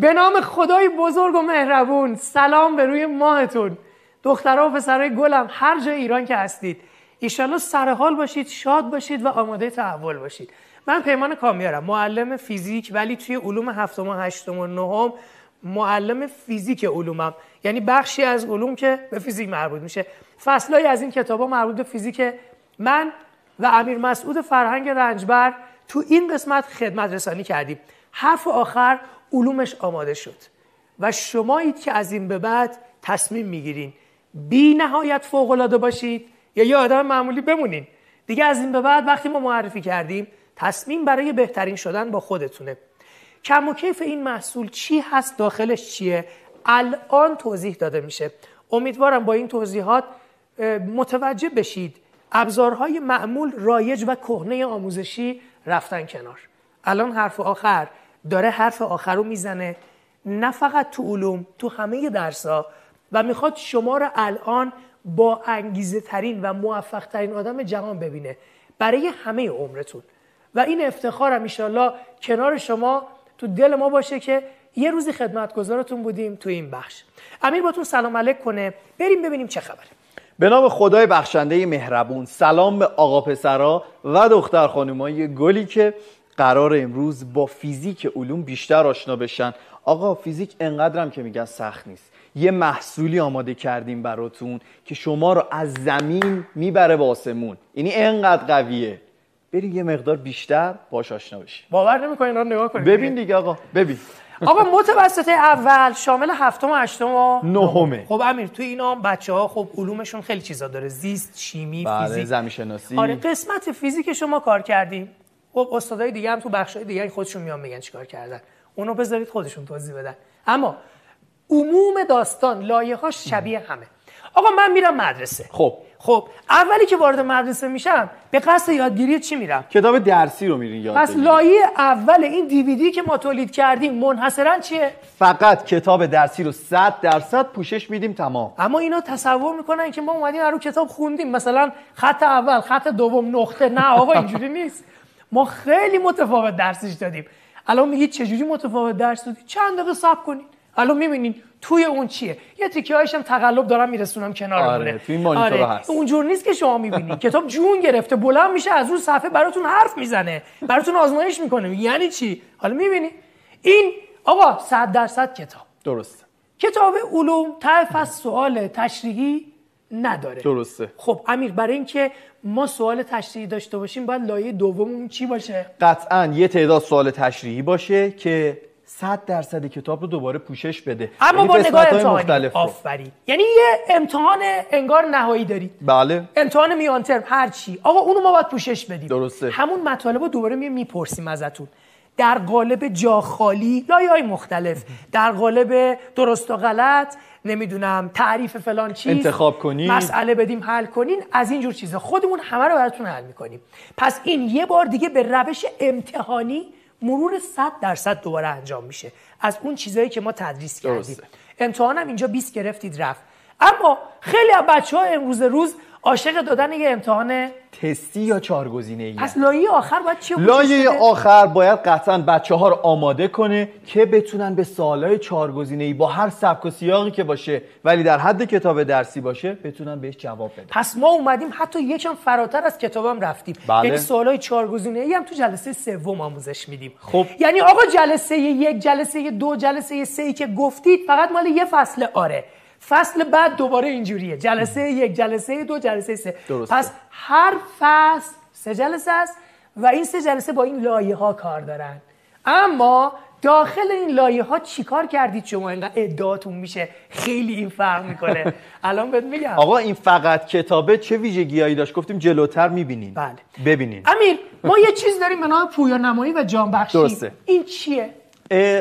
به نام خدای بزرگ و مهربون سلام به روی ماهتون. دخترها و پسرای گلم هر جای ایران که هستید. ایشالله سرحال باشید شاد باشید و آماده تحول باشید. من پیمان کامیارم معلم فیزیک ولی توی علوم هفتم و هشتم و نهم معلم فیزیک علومم. یعنی بخشی از علوم که به فیزیک مربوط میشه. فصلایی از این کتابا مربوط به فیزیک من و امیر مسعود فرهنگ رنجبر تو این قسمت خدمت رسانی کردیم. حرف آخر علومش آماده شد. و شمایید که از این به بعد تصمیم می‌گیرین. بی نهایت فوق العاده باشید یا یه آدم معمولی بمونین. دیگه از این به بعد وقتی ما معرفی کردیم تصمیم برای بهترین شدن با خودتونه. کم و کیف این محصول چی هست داخلش چیه؟ الان توضیح داده میشه. امیدوارم با این توضیحات متوجه بشید ابزارهای معمول رایج و کهنه آموزشی رفتن کنار. الان حرف آخر. داره حرف آخر رو می‌زنه. نه فقط تو علوم تو همه درسا و می‌خواد شما رو الان با انگیزه ترین و موفق ترین آدم جهان ببینه. برای همه عمرتون. و این افتخارم ایشالله کنار شما تو دل ما باشه که یه روزی خدمتگزارتون بودیم تو این بخش. امیر باتون سلام علیک کنه. بریم ببینیم چه خبره. به نام خدای بخشنده مهربون سلام به آقا پسرا و دختر خانمای گلی که قرار امروز با فیزیک علوم بیشتر آشنا بشن. آقا فیزیک انقدرم که میگن سخت نیست. یه محصولی آماده کردیم براتون که شما رو از زمین می‌بره به آسمون. یعنی انقدر قویه. بریم یه مقدار بیشتر باش آشنا بشیم. باور نمی‌کنین رو نگاه کنید ببین دیگه آقا ببین. آقا متوسطه اول شامل هفتم و هشتم و نهمه خب امیر تو اینا بچه ها خب علومشون خیلی چیزا داره. زیست شیمی بله فیزیک. زمین شناسی. آره قسمت فیزیک شما کار کردیم خب استادای دیگه هم تو بخشای دیگه خودشون میان میگن چیکار کردن. اونو بذارید خودشون توضیح بدن. اما عموم داستان لایه ها شبیه همه. آقا من میرم مدرسه. خب. خب اولی که وارد مدرسه میشم به قصد یادگیری چی میرم؟ کتاب درسی رو میرین یاد پس. لایه اول این دیویدی که ما تولید کردیم منحصرا چیه؟ فقط کتاب درسی رو 100 درصد پوشش میدیم تمام. اما اینا تصور می‌کنن که ما اومدیم رو کتاب خوندیم. مثلا خط اول خط دوم نقطه. نه آقا اینجوری نیست. ما خیلی متفاوت درسش دادیم. الان میگید چجوری متفاوت درس دادی؟ چند دقیقه صبر کنین الان می‌بینین توی اون چیه. یه تیکه هایشم تقلب دارم میرسونم کنار آره، این مانیتورها هست. اونجور نیست که شما می‌بینین کتاب جون گرفته بلند میشه از اون صفحه براتون حرف می‌زنه. براتون آزمایش می‌کنه. یعنی چی؟ حالا می‌بینی؟ این آقا صد درصد کتاب. درسته. کتاب علوم ته فصل سوال تشریحی نداره. درسته. خب امیر برای اینکه ما سوال تشریحی داشته باشیم باید لایه دوممون چی باشه؟ قطعا یه تعداد سوال تشریحی باشه که 100 درصد کتاب رو دوباره پوشش بده. اما یعنی با نگاه امتحانی. آفرین. یعنی یه امتحان انگار نهایی داری. بله. امتحان میان ترم هر چی. آقا اونو ما باید پوشش بدیم. درسته. همون مطالب رو دوباره می می‌پرسیم ازتون. در قالب جا خالی لایه های مختلف. در قالب درست و غلط نمی‌دونم تعریف فلان چیز انتخاب کنید. مسئله بدیم حل کنین. از این جور چیزا. خودمون همه رو براتون حل می‌کنیم. پس این یه بار دیگه به روش امتحانی مرور 100 درصد دوباره انجام میشه. از اون چیزایی که ما تدریس کردیم. امتحانم اینجا 20 گرفتید رفت. اما خیلی از بچه ها امروز روز عاشق دادن یه امتحان تستی یا چهار گزینه ای پس لایه آخر باید چی لایه؟ آخر باید قطعا بچه ها رو آماده کنه که بتونن به سوالای چهار گزینه ای با هر سبک و سیاقی که باشه ولی در حد کتاب درسی باشه بتونن بهش جواب بدن پس ما اومدیم حتی یکم فراتر از کتابم رفتیم بله. یعنی سوالای چهار گزینه ای هم تو جلسه سوم آموزش میدیم خب. یعنی آقا جلسه یک جلسه دو جلسه سه که گفتید فقط مال یه فصل آره فصل بعد دوباره اینجوریه. جلسه یک جلسه دو جلسه سه. درسته. پس هر فصل سه جلسه است و این سه جلسه با این لایه ها کار دارن. اما داخل این لایه ها چیکار کردید شما؟ اینقدر ادعاتون میشه. خیلی این فرق می‌کنه. الان بهت میگم. آقا این فقط کتابه؟ چه ویژگیهایی داشت؟ گفتیم جلوتر می‌بینین بله. ببینین امیر ما یه چیز داریم به نام پویا نمایی و جانبخشی. درسته. این چیه؟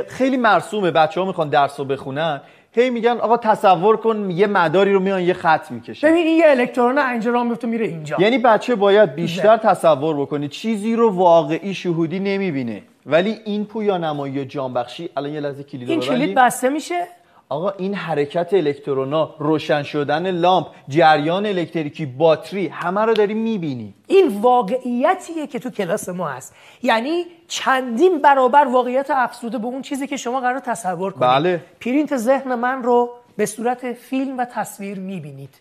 خیلی مرسومه. بچه ها می‌خوان درس رو بخونن. هی میگن آقا تصور کن یه مداری رو میان یه خط می‌کشن. ببین این یه الکترون اینجا راه میفته میره اینجا. یعنی بچه باید بیشتر تصور بکنه. چیزی رو واقعی شهودی نمی‌بینه. ولی این پویا نمایی جانبخشی الان یه لحظه کلید این. کلید بسته میشه؟ آقا این حرکت الکترونا روشن شدن لامپ جریان الکتریکی باتری همه رو داری می‌بینی. این واقعیتیه که تو کلاس ما هست. یعنی چندین برابر واقعیت افزوده به اون چیزی که شما قرار تصور کنید. بله. پرینت ذهن من رو به صورت فیلم و تصویر می‌بینید.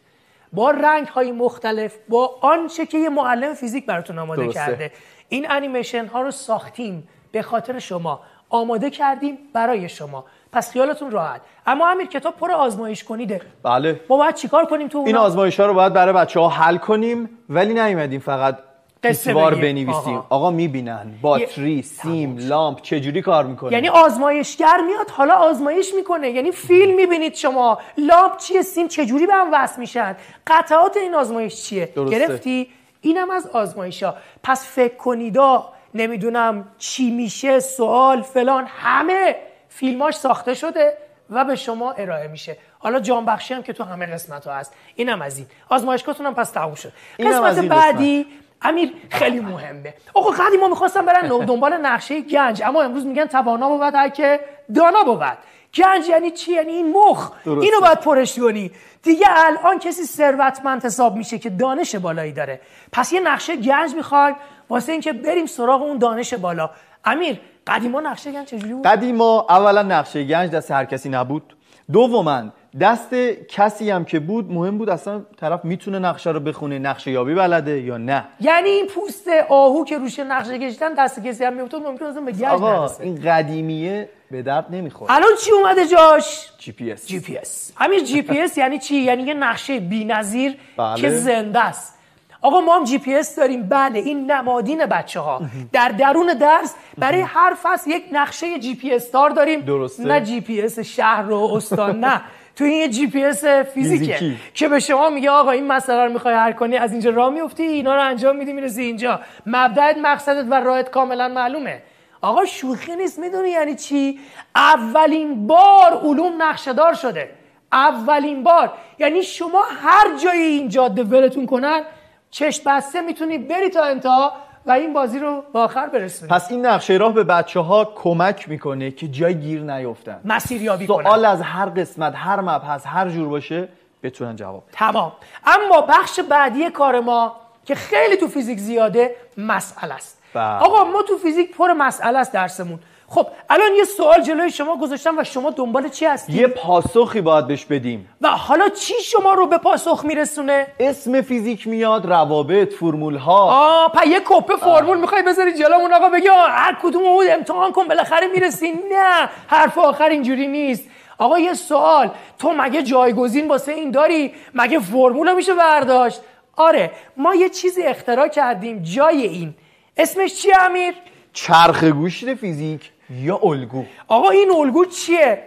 با رنگ های مختلف با آنچه که یه معلم فیزیک براتون آماده درسته. کرده. این انیمیشن ها رو ساختیم به خاطر شما. آماده کردیم برای شما. پس خیالتون راحت. اما امیر کتاب پر آزمایش کنیده بله. ما باید چیکار کنیم تو این اونا؟ آزمایش ها رو باید برای بچه ها حل کنیم ولی نیومدیم فقط قصه بگیم. بنویسیم. آها. آقا می‌بینن. باتری سیم لامپ چجوری کار می‌کنه؟ یعنی آزمایشگر میاد حالا آزمایش می‌کنه. یعنی فیلم می‌بینید شما. لامپ چیه سیم چجوری به هم وصل میشن؟ قطعات این آزمایش چیه؟ درسته. گرفتی؟ اینم از آزمایش ها پس فکر کنیدا نمی‌دونم چی میشه سوال فلان همه. فیلماش ساخته شده و به شما ارائه میشه. حالا جانبخشی هم که تو همه قسمت ها هست. اینم از این. آزمایشگاهتون هم پس تموم شد. قسمت بعدی امیر خیلی مهمه. آقا قدیما می‌خواستم برن نو- دنبال نقشه گنج اما امروز میگن توانا بود هر که دانا بود. گنج یعنی چی؟ یعنی این مخ. درسته. اینو باید پرش کنی. دیگه الان کسی ثروتمند حساب میشه که دانش بالایی داره. پس یه نقشه گنج می‌خوایم. واسه اینکه بریم سراغ اون دانش بالا. امیر قدیما نقشه گنج چجوری بود؟ قدیما اولا نقشه گنج دست هر کسی نبود. دوما دست کسی هم که بود مهم بود اصلا طرف می‌تونه نقشه رو بخونه نقشه یابی بلده یا نه. یعنی این پوست آهو که روش نقشه کشیدن دست کسی هم میافتاد ممکن اصلا به گنج آقا نرسه. این قدیمیه به درد نمی‌خوره. الان چی اومده جاش؟ جی پی اس. جی پی اس. همین جی پی اس یعنی چی؟ یعنی یه نقشه بی‌نظیر بله. که زنده است. آقا ما هم جی پی اس داریم. بله این نمادین بچه ها در درون درس برای هر فصل یک نقشه جی پی اس دار داریم. درسته. نه جی پی اس شهر و استان نه. تو این یه جی پی اس فیزیکه فیزیکی. که به شما میگه آقا این مسئله رو می‌خوای حل کنی از اینجا راه میفتی اینا رو انجام میدی می‌رسی اینجا. مبدأت مقصدت و راهت کاملا معلومه. آقا شوخی نیست می‌دونی یعنی چی؟ اولین بار علوم نقشه دار شده. اولین بار. یعنی شما هر جایی این جاده ولتون کنن چشم بسته می‌تونی بری تا انتها و این بازی رو به آخر برسونی. پس این نقشه راه به بچه ها کمک می‌کنه که جای گیر نیفتن. مسیریابی کنن سوال از هر قسمت هر مبحث هر جور باشه بتونن جواب. تمام. اما بخش بعدی کار ما که خیلی تو فیزیک زیاده مسئله است. بله. آقا ما تو فیزیک پر مسئله است درسمون. خب الان یه سوال جلوی شما گذاشتم و شما دنبال چی هستی یه پاسخی باید بهش بدیم. و حالا چی شما رو به پاسخ میرسونه؟ اسم فیزیک میاد روابط فرمول ها آه پا یه کپه فرمول می‌خوای بذاری جلومون آقا بگی آه، هر کدوم بود امتحان کن بالاخره می‌رسی. نه حرف آخر اینجوری نیست. آقا یه سوال تو مگه جایگزین واسه این داری؟ مگه فرمول میشه برداشت؟ آره ما یه چیزی اختراع کردیم جای این. اسمش چیه امیر؟ چرخ گوشت فیزیک. یا الگو؟ آقا این الگو چیه؟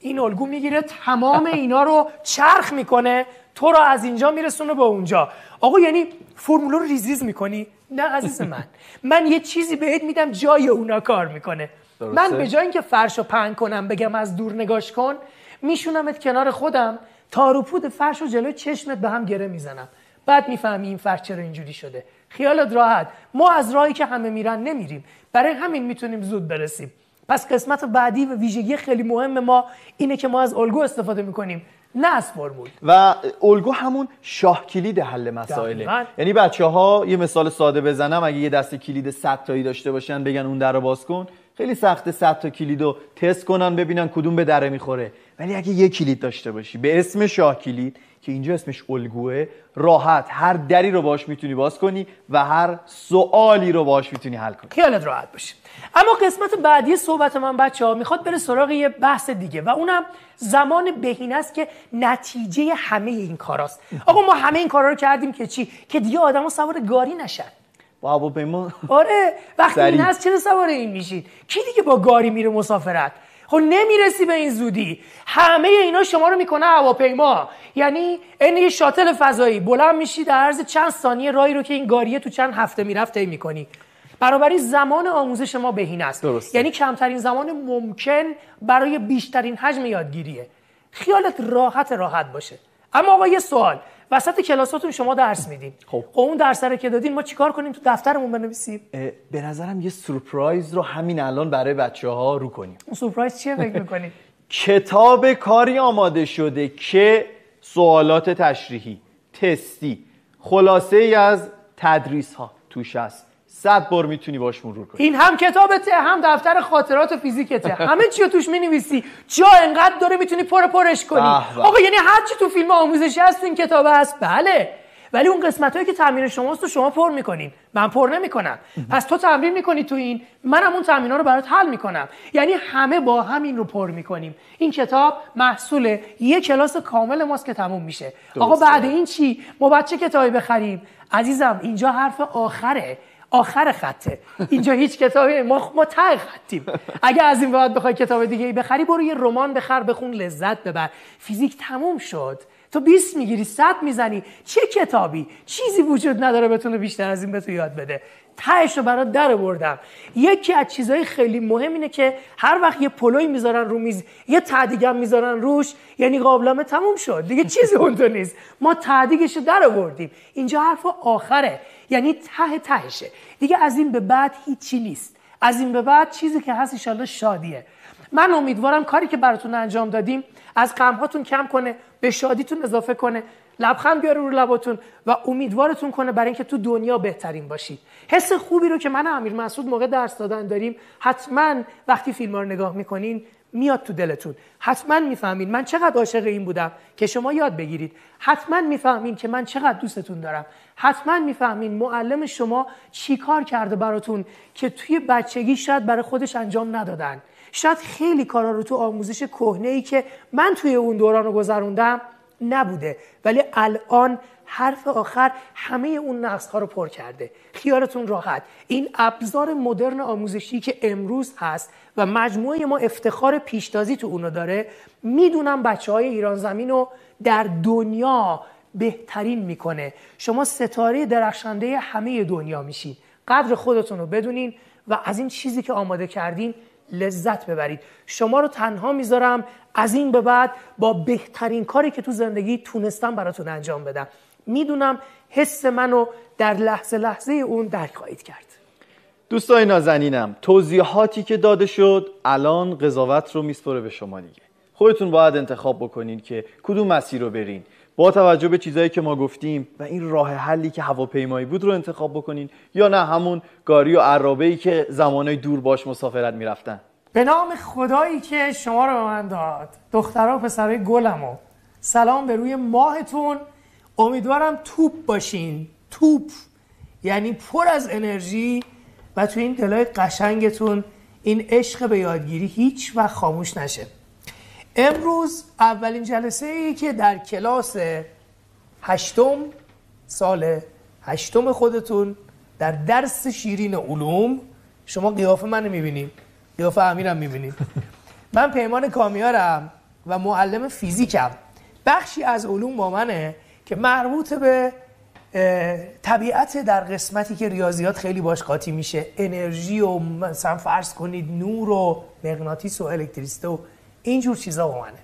این الگو می‌گیره تمام اینا رو چرخ می‌کنه تو رو از اینجا میرسونه به اونجا. آقا یعنی فرمول رو ریز ریز می‌کنی؟ نه عزیز من. من یه چیزی بهت میدم جای اونا کار می‌کنه. درسته. من به جای اینکه فرش رو پهن کنم بگم از دور نگاش کن میشونمت کنار خودم تار و پود فرش رو جلوی چشمت به هم گره می‌زنم. بعد می‌فهمی این فرش چرا اینجوری شده. خیالت راحت. ما از راهی که همه میرن نمیریم. برای همین می‌تونیم زود برسیم. پس قسمت بعدی و ویژگی خیلی مهم ما اینه که ما از الگو استفاده می‌کنیم نه از فرمول. و الگو همون شاه کلید حل مسائله. یعنی بچه ها یه مثال ساده بزنم اگه یه دست کلید 100 تایی داشته باشن بگن اون در رو باز کن. خیلی سخته 100 تا کلید رو تست کنن ببینن کدوم به دره می‌خوره. ولی اگه یه کلید داشته باشی به اسم شاه کلید که اینجا اسمش الگوه راحت هر دری رو باش می‌تونی باز کنی و هر سوالی رو باش می‌تونی حل کنی. خیالت راحت باشه. اما قسمت بعدی صحبت من بچه ها می‌خواد بره سراغ یه بحث دیگه و اونم زمان بهینه است که نتیجه همه این کاراست. آقا ما همه این کارا رو کردیم که چی؟ که دیگه آدما سوار گاری نشن. با هواپیما آره وقتی این. هست چرا سوار این میشید کی دیگه با گاری میره مسافرت؟ خب نمی‌رسی به این زودی. همه اینا شما رو می‌کنه هواپیما. یعنی این یه شاتل فضایی. بلند میشی در عرض چند ثانیه راهی رو که این گاریه تو چند هفته می‌رفت طی می‌کنی. بنابراین زمان آموزش ما بهین است. درسته. یعنی کمترین زمان ممکن برای بیشترین حجم یادگیریه. خیالت راحت راحت باشه. اما آقا یه سوال. وسط کلاساتون شما درس میدین. خب. خب اون درس رو که دادین ما چیکار کنیم؟ تو دفترمون بنویسیم. به نظرم یه سورپرایز رو همین الان برای بچه ها رو کنیم. اون سورپرایز چیه فکر می‌کنید کتاب کاری آماده شده که سوالات تشریحی تستی خلاصه ای از تدریس ها توش هست. صد بار می‌تونی باش مرور کنی. این هم کتابته هم دفتر خاطرات و فیزیکته. همه چی رو توش می‌نویسی. جا انقدر داره می‌تونی پر پرش کنی. آقا یعنی هر چی تو فیلم آموزشی هست این کتاب هست. بله. ولی اون قسمت هایی که تمرین شماست رو شما پر می‌کنین. من پر نمی‌کنم. پس تو تمرین می‌کنی تو این. منم اون تمرین ها رو برات حل می‌کنم. یعنی همه با همین رو پر می‌کنیم. این کتاب محصول یه کلاس کامل ماست که تموم میشه. آقا. بعد این چی؟ ما باید چه کتابی بخریم. عزیزم اینجا حرف آخره. آخر خطه. اینجا هیچ کتابی ما ما ته خطیم. اگه از این بعد بخوای کتاب دیگه ای بخری برو یه رمان بخر بخون لذت ببر. فیزیک تموم شد. تو 20 می‌گیری 100 می‌زنی. چه کتابی؟ چیزی وجود نداره بتونه بیشتر از این به تو یاد بده. تهش رو برات در بردم یکی از چیزهای خیلی مهم اینه که هر وقت یه پلوی می‌ذارن رو میز یه تعدیگم می‌ذارن روش یعنی قابلمه تموم شد. دیگه چیزی اون تو نیست. ما تعدیگش رو در آوردیم. اینجا حرف آخره. یعنی ته تهشه. دیگه از این به بعد هیچی نیست. از این به بعد چیزی که هست انشالله شادیه. من امیدوارم کاری که براتون انجام دادیم از غمهاتون کم کنه به شادیتون اضافه کنه. لبخند بیاره رو لباتون و امیدوارتون کنه برای اینکه تو دنیا بهترین باشید حس خوبی رو که من امیر مسعود موقع درس دادن داریم حتما وقتی فیلم رو نگاه می‌کنین میاد تو دلتون. حتما می‌فهمین من چقدر عاشق این بودم که شما یاد بگیرید. حتما می‌فهمین که من چقدر دوستتون دارم. حتما می‌فهمین معلم شما چی کار کرده براتون که توی بچگی شاید برای خودش انجام ندادن. شاید خیلی کارا رو تو آموزش کهنه ای که من توی اون دوران رو گذروندم نبوده. ولی الان حرف آخر همه اون نقص ها رو پر کرده. خیالتون راحت. این ابزار مدرن آموزشی که امروز هست و مجموعه ما افتخار پیشتازی تو اونو داره می‌دونم بچه های ایران زمین رو در دنیا بهترین می‌کنه. شما ستاره درخشنده همه دنیا میشید قدر خودتون رو بدونین و از این چیزی که آماده کردین لذت ببرید. شما رو تنها می‌ذارم. از این به بعد با بهترین کاری که تو زندگی تونستم براتون انجام بدم. می‌دونم حس منو در لحظه لحظه اون درک خواهید کرد. دوستای نازنینم توضیحاتی که داده شد الان قضاوت رو میسپره به شما دیگه. خودتون باید انتخاب بکنین که کدوم مسیر رو برین. با توجه به چیزایی که ما گفتیم و این راه حلی که هواپیمایی بود رو انتخاب بکنین یا نه همون گاری و عرابه ای که زمانای دور باش مسافرت می‌رفتن. به نام خدایی که شما رو به من داد. دخترها و پسرای گلم و سلام به روی ماهتون. امیدوارم توپ باشین. توپ یعنی پر از انرژی و تو این دلای قشنگتون این عشق به یادگیری هیچ وقت خاموش نشه. امروز اولین جلسه ای که در کلاس هشتم سال هشتم خودتون در درس شیرین علوم شما قیافه منو می‌بینیم. قیافه امیرم می‌بینیم. من پیمان کامیارم و معلم فیزیکم. بخشی از علوم با منه که مربوط به طبیعت در قسمتی که ریاضیات خیلی باش قاطی میشه. انرژی و مثلا فرض کنید نور و مغناطیس و الکتریسیته و اینجور چیزا با منه.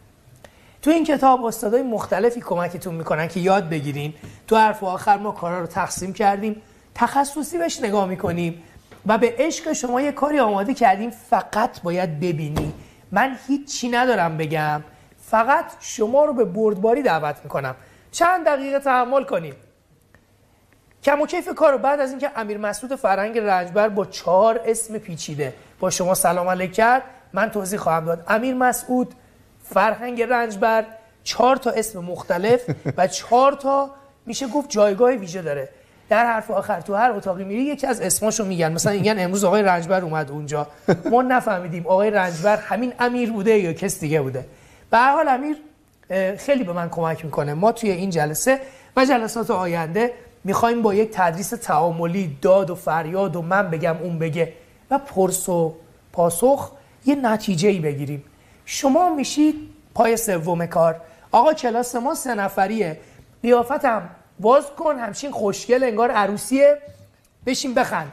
تو این کتاب استادای مختلفی کمکتون می‌کنن که یاد بگیرین تو حرف آخر ما کارا رو تقسیم کردیم. تخصصی بهش نگاه می‌کنیم و به عشق شما یه کاری آماده کردیم. فقط باید ببینی. من هیچی ندارم بگم. فقط شما رو به بردباری دعوت می‌کنم. چند دقیقه تحمل کنید کم و کیف کار رو بعد از اینکه امیر مسعود فرنگ رنجبر با چهار اسم پیچیده با شما سلام علیک کرد. من توضیح خواهم داد. امیر مسعود فرهنگ رنجبر چهار تا اسم مختلف و چهار تا میشه گفت جایگاه ویژه داره. در حرف آخر تو هر اتاقی میری یکی از اسماشو میگن. مثلا میگن امروز آقای رنجبر اومد اونجا. ما نفهمیدیم آقای رنجبر همین امیر بوده یا کس دیگه بوده. به هر حال امیر خیلی به من کمک می‌کنه. ما توی این جلسه و جلسات آینده می‌خوایم با یک تدریس تعاملی داد و فریاد و من بگم اون بگه و پرس و پاسخ یه نتیجه ای بگیریم. شما میشید پای سوم کار. آقا کلاس ما سه نفریه. قیافتم باز کن همچین خوشگل انگار عروسیه. بشین بخند.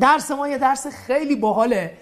درس ما یه درس خیلی باحاله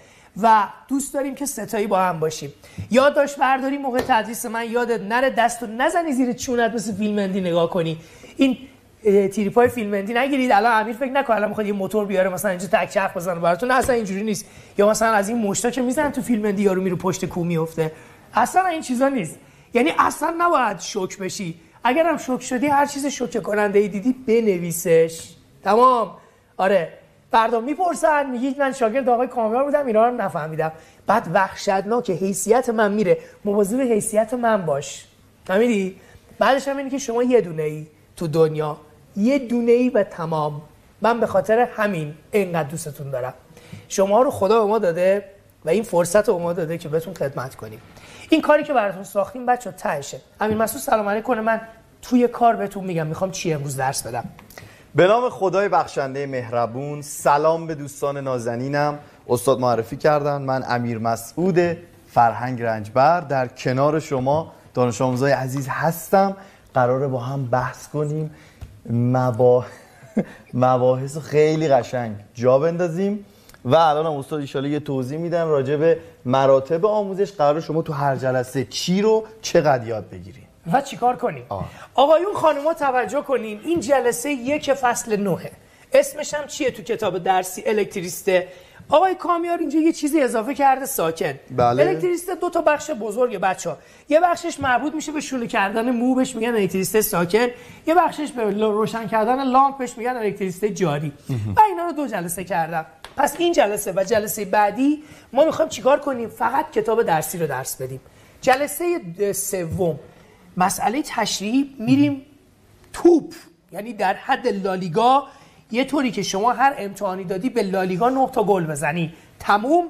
و دوست داریم که ستایی با هم باشیم. یادداشت برداری موقع تدریس من یادت نره دست و نزنی زیر چونت مثل فیلمندی نگاه کنی. این اه، تریپای فیلمندی نگیرید. الان امیر فکر نکنه الان می‌خواد یه موتور بیاره مثلا اینجا تک چرخ بزنه براتون. اصلا اینجوری نیست. یا مثلا از این مشتا که می‌زنن تو فیلمندی یارو میره پشت کو میفته. اصلا این چیزا نیست. یعنی اصلا نباید شوک بشی. اگر هم شوک شدی هر چیز شوکه کننده ای دیدی بنویسش. تمام. آره. فردا می‌پرسن میگی من شاگرد آقای کامیار بودم اینا رو نفهمیدم. بعد وحشتناک حیثیت من میره. مواظب حیثیت من باش. فهمیدی؟ بعدش هم اینه که شما یه دونه ای تو دنیا یه دونه ای و تمام. من به خاطر همین اینقدر دوستتون دارم. شما رو خدا به ما داده و این فرصت رو به ما داده که بهتون خدمت کنیم. این کاری که براتون ساختیم بچه تهشه. امین مسعود سلام علیکم. من توی کار بهتون میگم. می‌خوام چی امروز درس بدم؟ به نام خدای بخشنده مهربون سلام به دوستان نازنینم. استاد معرفی کردن. من امیر مسعود فرهنگ رنجبر. در کنار شما دانش آموزای عزیز هستم. قراره با هم بحث کنیم. مبا... مباحث خیلی قشنگ. جا بندازیم. و الان هم استاد ایشالا یه توضیح میدن راجع به مراتب آموزش. قرار شما تو هر جلسه چی رو چقدر یاد بگیریم و چیکار کنیم؟ آقایون خانوما توجه کنین این جلسه یک فصل نوه اسمش هم چیه تو کتاب درسی؟ الکتریسته. آقای کامیار اینجا یه چیزی اضافه کرده ساکن. بله. الکتریسته دو تا بخش بزرگ بچه ها یه بخشش مربوط میشه به شوله کردن مو بهش میگن الکتریسته ساکن. یه بخشش به روشن کردن لامپ بهش میگن الکتریسته جاری. و اینا رو دو جلسه کردم. پس این جلسه و جلسه بعدی ما می‌خوایم چیکار کنیم؟ فقط کتاب درسی رو درس بدیم. جلسه سوم. مسئله تشریحی میریم توپ. یعنی در حد لالیگا یه طوری که شما هر امتحانی دادی به لالیگا نه تا گل بزنی. تموم.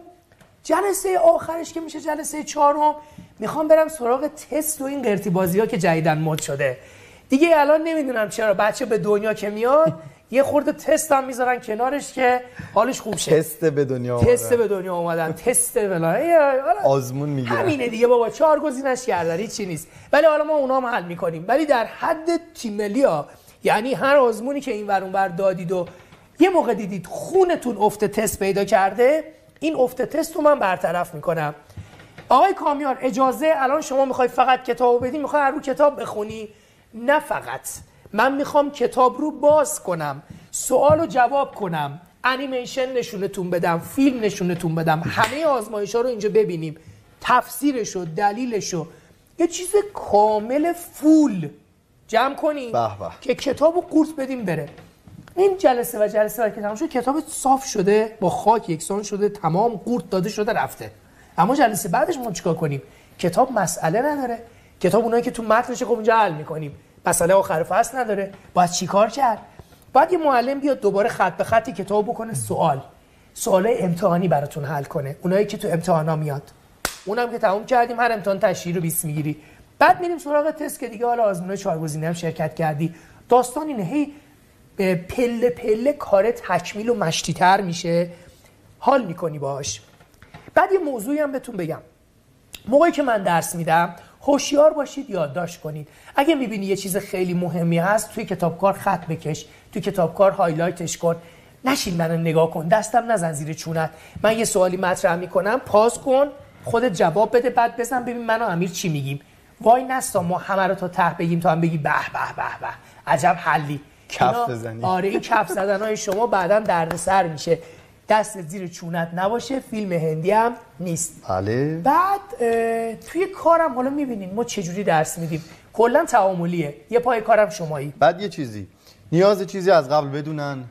جلسه آخرش که میشه جلسه چهارم. می‌خوام برم سراغ تست و این قرتی بازی ها که جدیدن مد شده. دیگه الان نمی‌دونم چرا بچه به دنیا که میاد یه خورده تست هم می‌ذارن کنارش که حالش خوب شه. تست به دنیا آمدن. تست به دنیا اومدن. تست بلا آزمون می‌گیرن همینه دیگه بابا. چهار گزینش کردن. چی نیست. ولی حالا ما اونا هم حل می‌کنیم. ولی در حد تیم ملی ها یعنی هر آزمونی که این ورون بر دادید و یه موقع دیدید خونتون افت تست پیدا کرده این افت تست رو من برطرف می‌کنم. آقای کامیار اجازه الان شما می‌خوای فقط کتاب بدی می‌خوای رو کتاب بخونی؟ نه فقط. من می‌خوام کتاب رو باز کنم سوال رو جواب کنم انیمیشن نشونتون بدم فیلم نشونتون بدم همه آزمایش ها رو اینجا ببینیم. تفسیرش و دلیلش و یه چیز کامل فول. جمع کنیم. که کتاب رو قورت بدیم بره. این جلسه و جلسه و که تمام شد کتاب صاف شده با خاک یکسان شده تمام قورت داده شده رفته. اما جلسه بعدش ما چیکار کنیم؟ کتاب مسئله نداره. کتاب اونایی که تو متنش خب اونجا حل می‌کنیم. مسئله آخر فصل نداره. باید چیکار کرد؟ باید یه معلم بیاد دوباره خط به خطی کتاب بکنه سوال. سوال امتحانی براتون حل کنه. اونایی که تو امتحانا میاد. اونم که تموم کردیم هر امتحان تشریح رو 20 می‌گیری. بعد میریم سراغ تست که دیگه حالا آزمون چهار گزینه هم شرکت کردی. داستان اینه هی پله پله کار تکمیل و مشتی تر میشه. حال می‌کنی باش بعد یه موضوعی هم بهتون بگم. موقعی که من درس میدم هوشیار باشید یادداشت کنید. اگه می‌بینی یه چیز خیلی مهمی هست توی کتابکار خط بکش توی کتابکار هایلایتش کن. نشین منو نگاه کن دستم نزن زیر چونت. من یه سوالی مطرح می‌کنم پاس کن خودت جواب بده بعد بزن ببین من و امیر چی میگیم. وای نستا ما همه رو تا ته بگیم تا هم بگی به به به به. عجب حلی. کف بزنی. آره این کف زدن های شما بعدا دردسر میشه. دست زیر چونت نباشه فیلم هندی هم نیست. بله. بعد توی کارم حالا می‌بینین ما چجوری درس میدیم. کلا تعاملیه. یه پای کارم شمایی. بعد یه چیزی. نیاز چیزی از قبل بدونن؟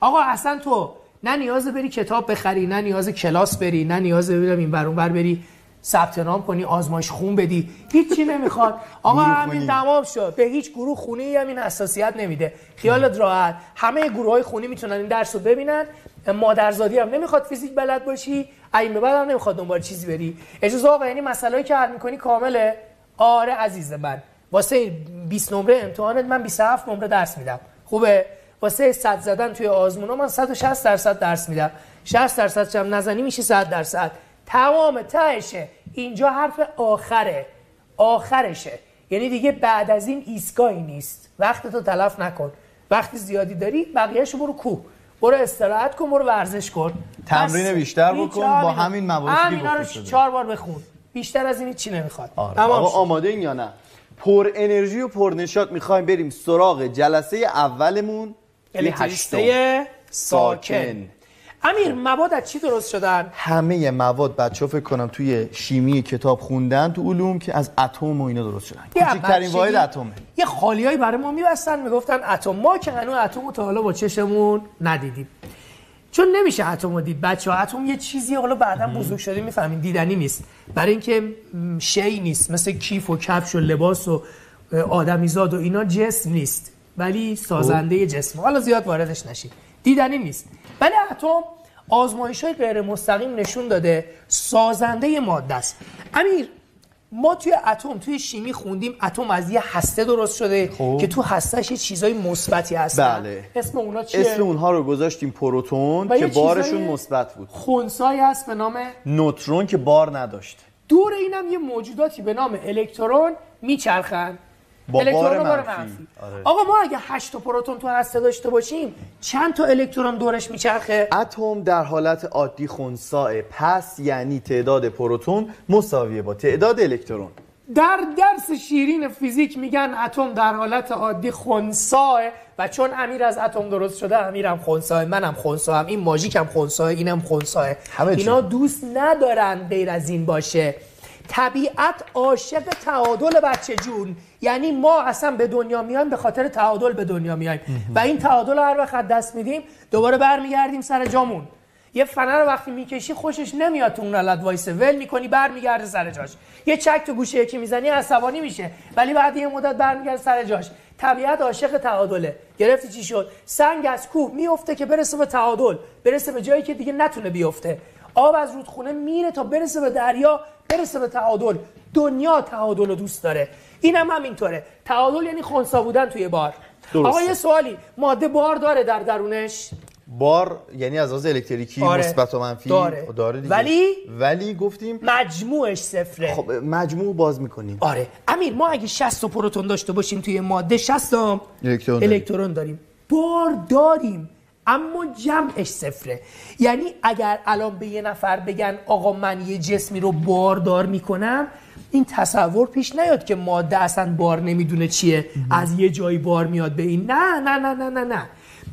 آقا اصلا تو نه نیاز بری کتاب بخری نه نیاز کلاس بری نه نیاز برم این بر اون بر بری. ثبت نام کنی آزمایش خون بدی. هیچی نمی‌خواد. آقا همین. تمام شد. به هیچ گروه خونی هم این حساسیت نمیده. خیالت راحت. همه گروه های خونی می‌تونن این درس رو ببینن. مادرزادی هم نمی‌خواد فیزیک بلد باشی. این به بعد هم نمی‌خواد دنبال چیزی بری. اجازه آقا یعنی مسئله که حل می‌کنی کامله؟ آره عزیز من. واسه 20 نمره امتحانت من 27 نمره درس میدم. خوبه؟ واسه 100 زدن توی آزمونا من 160 درصد درس میدم. 60 درصد هم نزنی میشه 100 درصد. تمام تهشه اینجا حرف آخره آخرشه یعنی دیگه بعد از این ایستگاهی نیست وقت تو تلف نکن وقتی زیادی داری بقیهشو برو کو برو استراحت کن برو ورزش کن تمرین. بیشتر بکن، با. همین که همینا رو. چهار بار بخون بیشتر از این چی نمی‌خواد آره. آقا. آماده این یا نه پر انرژی و پر نشاط می‌خوایم بریم سراغ جلسه اولمون هشتم. الکتریسته ساکن امیر مواد از چی درست شدن؟ همه مواد بچه فکر کنم توی شیمی کتاب خوندن تو علوم که از اتم و اینا درست شدن. کوچکترین واحد اتمه. یه خالیایی برای ما میبستن می‌گفتن اتم. ما که هنوز اتم تا حالا با چشمون ندیدیم. چون نمیشه اتم رو دید بچه ها اتم یه چیزی حالا بعدا بزرگ شده می‌فهمین دیدنی نیست. برای اینکه شی نیست. مثل کیف و کفش و لباس و آدمیزاد و اینا جسم نیست. ولی سازنده جسم. حالا زیاد واردش نشید دیدنی نیست. ولی اتم آزمایش های غیر مستقیم نشون داده سازنده ماده است. امیر ما توی اتم توی شیمی خوندیم اتم از یه هسته درست شده خب. که تو هستش یه چیزای مثبتی هستن. بله. اسم اونا چیه؟ اسم اونها رو گذاشتیم پروتون که بارشون مثبت بود. خونسایی هست به نام نوترون که بار نداشت. دور اینم یه موجوداتی به نام الکترون میچرخن. با بار منفی. منفی. آره. آقا ما اگه 8 تا پروتون تو هسته داشته باشیم چند تا الکترون دورش میچرخه اتم در حالت عادی خنثاه پس یعنی تعداد پروتون مساویه با تعداد الکترون در درس شیرین فیزیک میگن اتم در حالت عادی خنثاه و چون امیر از اتم درست شده امیرم خنثاه منم خنثاهم این ماژیکم خنثاه اینم چی. اینا دوست ندارن غیر از این باشه طبیعت عاشق تعادل بچه جون. یعنی ما اصلا به دنیا میایم به خاطر تعادل به دنیا میایم. و این تعادل رو هر وقت دست میدیم دوباره برمیگردیم سر جامون. یه فنر رو وقتی می‌کشی خوشش نمیاد تو اون حالت وایسه. ول می‌کنی برمیگرده سر جاش. یه چک تو گوشه یکی می‌زنی عصبانی میشه. ولی بعد یه مدت برمیگرده سر جاش. طبیعت عاشق تعادله. گرفتی چی شد؟ سنگ از کوه میفته که برسه به تعادل. برسه به جایی که دیگه نتونه بیفته. آب از رودخونه میره تا برسه به دریا. برسه به تعادل. دنیا تعادل رو دوست داره. اینم هم همینطوره. تعادل یعنی خنثی بودن توی بار. درسته. آقا یه سوالی. ماده بار داره در درونش؟ بار یعنی از لحاظ الکتریکی آره. مثبت و منفی داره. داره دیگه. ولی- ولی گفتیم مجموعش صفره. خب مجموع باز می‌کنیم. آره. امیر ما اگه 60 تا پروتون داشته باشیم توی ماده 60 تا الکترون داریم. الکترون داریم. بار داریم. اما جمعش صفره. یعنی اگر الان به یه نفر بگن آقا من یه جسمی رو باردار می‌کنم این تصور پیش نیاد که ماده اصلا بار نمی‌دونه چیه. از یه جایی بار میاد به این. نه نه نه نه نه نه.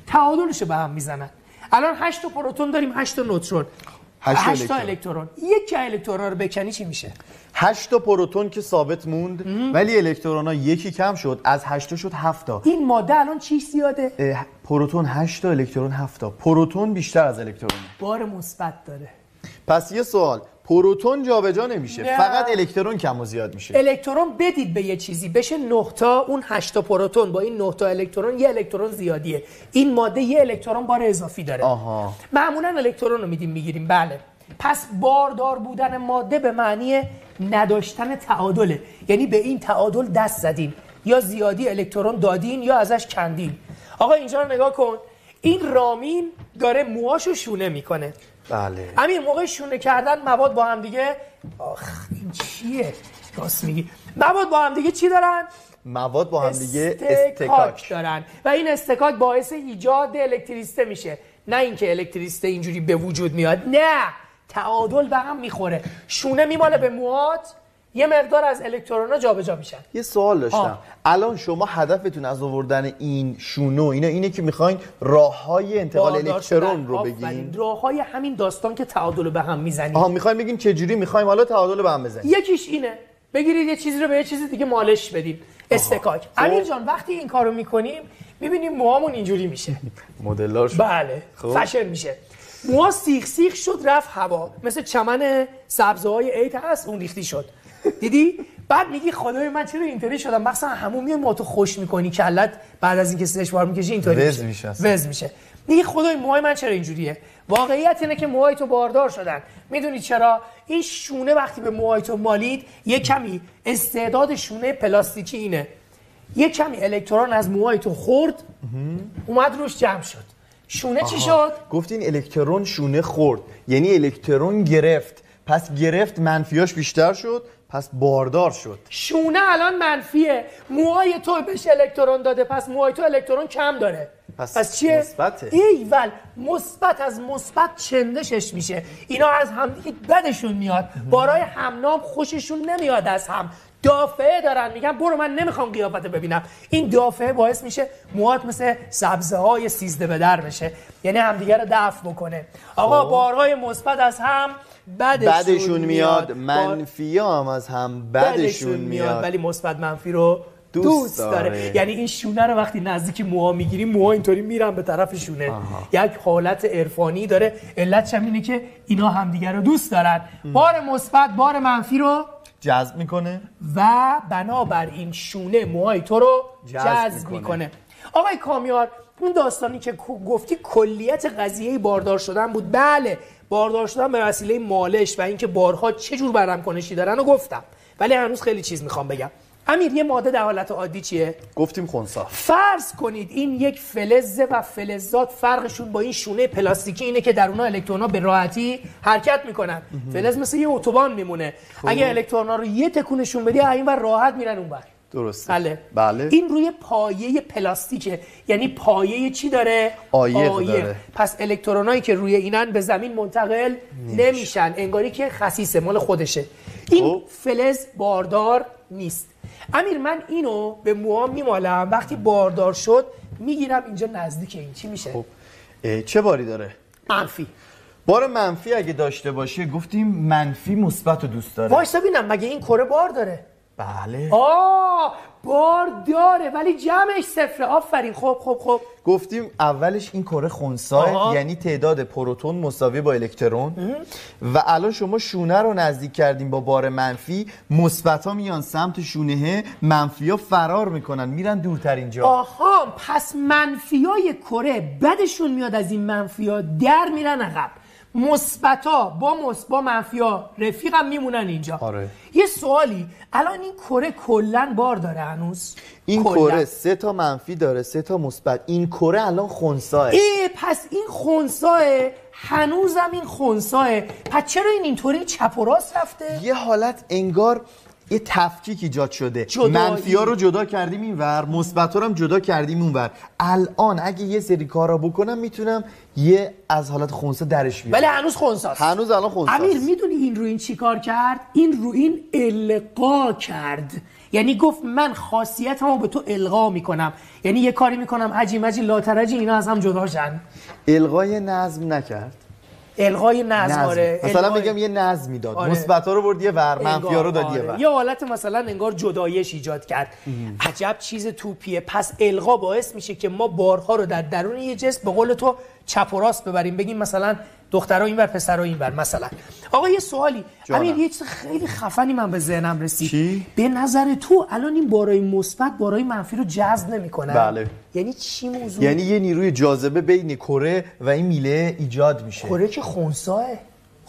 تعادلش رو به هم می‌زنن. الان 8 تا پروتون داریم 8 تا نوترون. هشت 8 تا الکترون. یکی الکترون رو بکنی چی میشه؟ 8 تا پروتون که ثابت موند ولی الکترون ها یکی کم شد از 8 تا شد 7 تا. این ماده الان چیش زیاده؟ پروتون 8 تا الکترون 7 تا. پروتون بیشتر از الکترونه. بار مثبت داره. پس یه سوال. پروتون جابجا نمیشه. نه. فقط الکترون کم و زیاد میشه. الکترون بدید به یه چیزی. بشه 9 تا اون 8 تا پروتون. با این 9 تا الکترون یه الکترون زیادیه. این ماده یه الکترون بار اضافی داره. آها. معمولا الکترون رو میدیم می‌گیریم. بله. پس باردار بودن ماده به معنی نداشتن تعادله. یعنی به این تعادل دست زدین. یا زیادی الکترون دادین یا ازش کندین. آقا اینجا رو نگاه کن. این رامین داره موهاشو شونه می‌کنه. بله. همین موقع شونه کردن مواد با هم دیگه آخ این چیه؟ راست میگی. مواد با هم دیگه چی دارن؟ مواد با هم دیگه استکاک دارن. و این استکاک باعث ایجاد الکتریسته میشه. نه اینکه الکتریسته اینجوری به وجود میاد نه. تعادل به هم می‌خوره. شونه میماله به موهات یه مقدار از الکترونا جابجا میشن. یه سوال داشتم. آه. الان شما هدفتون از آوردن این شونو اینا اینه که می‌خواین راه های انتقال الکترون. رو. بگین. راه های همین داستان که تعادل به هم می‌زنیم آها می‌خوایم بگین چجوری می‌خوایم حالا تعادل به هم بزنیم. یکیش اینه. بگیرید یه چیزی رو به یه چیز دیگه مالش بدیم استکاک. امیر جان وقتی این کارو می‌کنیم می‌بینیم موهامون اینجوری میشه. مدلار بله خب. فشن میشه. موها سیخ سیخ شد رفت هوا. مثل چمن سبزه های عید هست اون ریختی شد. دیدی؟ بعد میگی خدای من چرا اینطوری شدم؟ مثلا همون میای موتو خوش می‌کنی کلت بعد از اینکه سش بار می‌کشی اینطوری وز میشه. وز میشه. میگی خدای موهای من چرا اینجوریه؟ واقعیت اینه که موهای تو باردار شدن. می‌دونی چرا؟ این شونه وقتی به موهای تو مالید یه کمی استعداد شونه پلاستیکی اینه. یه کمی الکترون از موهای تو خورد اومد روش جمع شد. شونه چی شد؟ گفتین الکترون شونه خورد. یعنی الکترون گرفت. پس گرفت منفیاش بیشتر شد پس باردار شد. شونه الان منفیه. موهای تو بهش الکترون داده پس موهای تو الکترون کم داره. پس پس چیه؟ مثبته. ایول مثبت از مثبت چندشش میشه. اینا از هم دیگه بدشون میاد. بارای همنام خوششون نمیاد از هم. دافعه دارن. میگن برو من نمی‌خوام قیافت ببینم. این دافعه باعث میشه موهات مثل سبزه های سیزده به در بشه. یعنی همدیگه رو دفع بکنه. آقا بارهای مثبت از هم بدشون, بدشون میاد. منفی هم از هم بدشون میاد ولی مثبت منفی رو دوست دوست, داره. داره. یعنی این شونه رو وقتی نزدیک موها می‌گیری موها اینطوری میرن به طرف شونه. یک حالت عرفانی داره. علتش هم اینه که اینا همدیگه رو دوست دارن. بار مثبت بار منفی رو جذب می‌کنه. و بنابراین شونه موهای تو رو جذب می‌کنه. می‌کنه. آقای کامیار اون داستانی که گفتی کلیت قضیه باردار شدن بود. بله. باردار شدن به وسیله مالش و اینکه بارها چه جور برم کنشی دارن رو گفتم. ولی هنوز خیلی چیز می‌خوام بگم. امیر یه ماده در حالت عادی چیه؟ گفتیم خونسا. فرض کنید این یک فلزه و فلزات فرقشون با این شونه پلاستیکی اینه که در اونها الکترون‌ها به راحتی حرکت می‌کنن. فلز مثل یه اتوبان میمونه. اگه الکترون‌ها رو یه تکونشون بدی این و راحت میرن اون بر درسته. بله. بله. این روی پایه پلاستیکه یعنی پایه چی داره؟ عایق داره. پس الکترونایی که روی اینن به زمین منتقل نمیشن. انگاری که خسیسه مال خودشه. این خب. فلز باردار نیست. امیر من اینو به موهام میمالم. وقتی باردار شد می‌گیرم اینجا نزدیک این. چی میشه؟ خب. چه باری داره؟ منفی. بار منفی اگه داشته باشه گفتیم منفی مثبت رو دوست داره. وایسا ببینم مگه این کره بار داره؟ بله. آه بار داره ولی جمعش صفره. آفرین. خب خب خب. گفتیم اولش این کره خونساه آها. یعنی تعداد پروتون مساوی با الکترون. و الان شما شونه رو نزدیک کردیم با بار منفی. مثبت ها میان سمت شونه منفی ها فرار می‌کنن. میرن دورترین جا آها پس منفیای کره بدشون میاد از این منفیا در میرن عقب. مثبتا با مس با منفیا رفیقم میمونن اینجا. آره. یه سوالی الان این کره کلا بار داره هنوز؟ این. کره سه تا منفی داره سه تا مثبت. این کره الان خونساه ای پس این خونساه هنوزم این خونساه پس چرا این اینطوری چپ و راست رفته؟ یه حالت انگار یه تفکیک ایجاد شده. منفی ها رو جدا کردیم اینور مثبت هم جدا کردیم اونور الان اگه یه سری کارا بکنم می‌تونم یه از حالت خونسا درش بیارم. ولی هنوز خونساست. هنوز الان خونساست. امیر می‌دونی این رو این چی کار کرد؟ این رو این القا کرد. یعنی گفت من خاصیتمو به تو القا می‌کنم. یعنی یه کاری می‌کنم عجی مجی لاترجی اینا از هم جدا شن. الغای نظم نکرد. القای نظم آره مثلا القای- بگم یه نظمی داد آره. مثبت ها رو برد یه ور منفی ها رو داد یه آره. ور. یه حالت مثلا انگار جدایش ایجاد کرد. عجب چیز توپیه. پس القا باعث میشه که ما بارها رو در درون یه جسم به قول تو چپ و راست ببریم بگیم مثلا دخترها اینور پسرها اینور مثلا. آقا یه سوالی. امیر یه چیز خیلی خفنی من به ذهنم رسید. چی؟ به نظر تو الان این بارای مثبت بارای منفی رو جذب نمی‌کنن بله. یعنی چی موضوع؟ یعنی یه نیروی جاذبه بین کره و این میله ایجاد میشه. کره که خونساه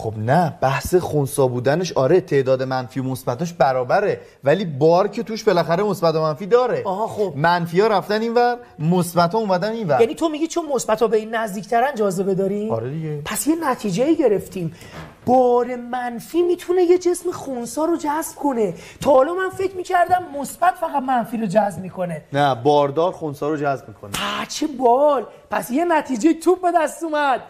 خب نه بحث خونسا بودنش آره تعداد منفی و مثبتاش برابره ولی بار که توش بالاخره مثبت و منفی داره. آها، خب. منفی ها رفتن اینور مثبت ها اومدن اینور یعنی تو میگی چون مثبت ها به این نزدیکترن جاذبه داریم؟ آره دیگه. پس یه نتیجه ای گرفتیم. بار منفی می‌تونه یه جسم خونسا رو جذب کنه. تا حالا من فکر می‌کردم مثبت فقط منفی رو جذب می‌کنه. نه باردار خونسا رو جذب می‌کنه. چه بال. پس یه نتیجه توپ به دست اومد.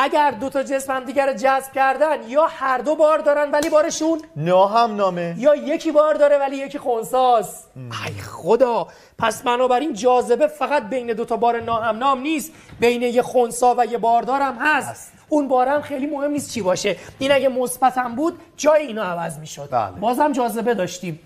اگر دو تا جسم هم دیگر رو جذب کردن یا هر دو بار دارن ولی بارشون؟ نا هم نامه. یا یکی بار داره ولی یکی خونساست ای خدا پس بنابراین جاذبه فقط بین دو تا بار ناهمنام نیست. بین یه خونسا و یه باردار هم هست. اون بار هم خیلی مهم نیست چی باشه. این اگه مثبت هم بود جای اینا عوض می‌شد. بله. بازم جاذبه داشتیم.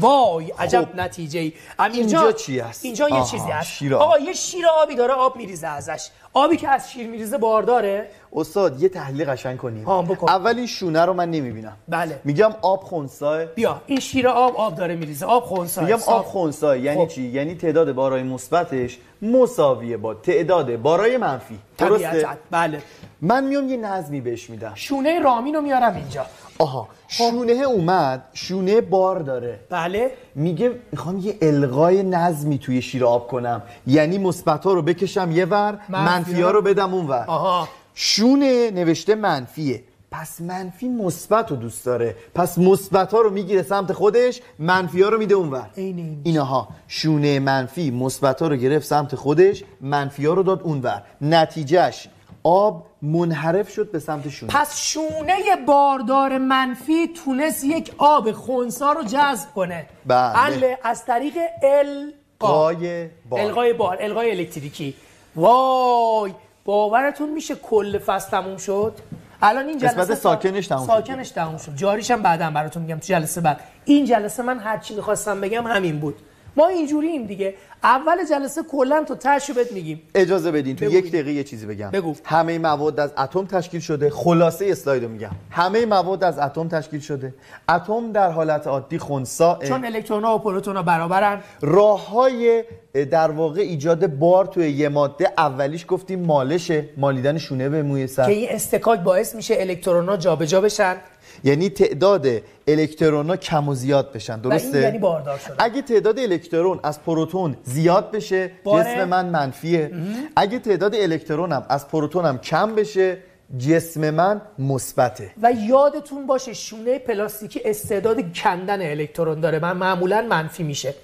وای عجب خب. نتیجه ای امیر اینجا جان، چی هست؟ اینجا یه آها، چیزی هست. شیر آب. آقا یه شیر آبی داره آب میریزه ازش. آبی که از شیر میریزه بارداره؟ استاد یه تحلیل قشنگ کنیم. ها، بکن. اول این شونه رو من نمی‌بینم. بله. میگم آب خونساه بیا این شیر آب آب داره میریزه. آب خونسا میگم آب خونساه یعنی خب. چی؟ یعنی تعداد بارای مثبتش مساویه با تعداد بارای منفی. درسته؟ بله. من میام یه نظمی بهش میدم. شونه رامین رو میارم اینجا. آها شونه اومد شونه بار داره. بله. میگه می‌خوام یه القای نظمی توی شیر آب کنم. یعنی مثبت رو بکشم یه ور منفی. منفی ها رو بدم اون ور. آها. شونه نوشته منفیه. پس منفی مثبت رو دوست داره. پس مثبت ها رو می‌گیره سمت خودش منفی ها رو میده اونور این. اینها. شونه منفی مثبت ها رو گرفت سمت خودش منفی ها رو داد اونور نتیجهش آب منحرف شد به سمت شونه پس شونه باردار منفی تونست یک آب خونسا رو جذب کنه. بله. از طریق القا. قای بار. القای بار القای الکتریکی. وای باورتون میشه کل فصل تموم شد؟ الان این جلسه قسمت ساکنش تموم شد. ساکنش تموم شد. جاریش هم بعدا براتون میگم تو جلسه بعد. این جلسه من هر چی می‌خواستم بگم همین بود. ما اینجوریم دیگه. اول جلسه کلا تو تاشو بهت میگیم. اجازه بدین تو یک. دقیقه یه چیزی بگم. بگو. همه مواد از اتم تشکیل شده. خلاصه اسلایدو میگم. همه مواد از اتم تشکیل شده. اتم در حالت عادی خنثا چون الکترون‌ها و پروتون‌ها برابرن. راه های در واقع ایجاد بار توی یه ماده اولیش گفتیم مالشه. مالیدن شونه به موی که سر این استکاک باعث میشه الکترون‌ها جابجا بشن. یعنی تعداد الکترون ها کم و زیاد بشن. درسته این یعنی باردار شدن. اگه تعداد الکترون از پروتون زیاد بشه باره؟ جسم من منفیه. اگه تعداد الکترونم از پروتونم کم بشه جسم من مثبته. و یادتون باشه شونه پلاستیکی استعداد کندن الکترون داره. من معمولا منفی میشه.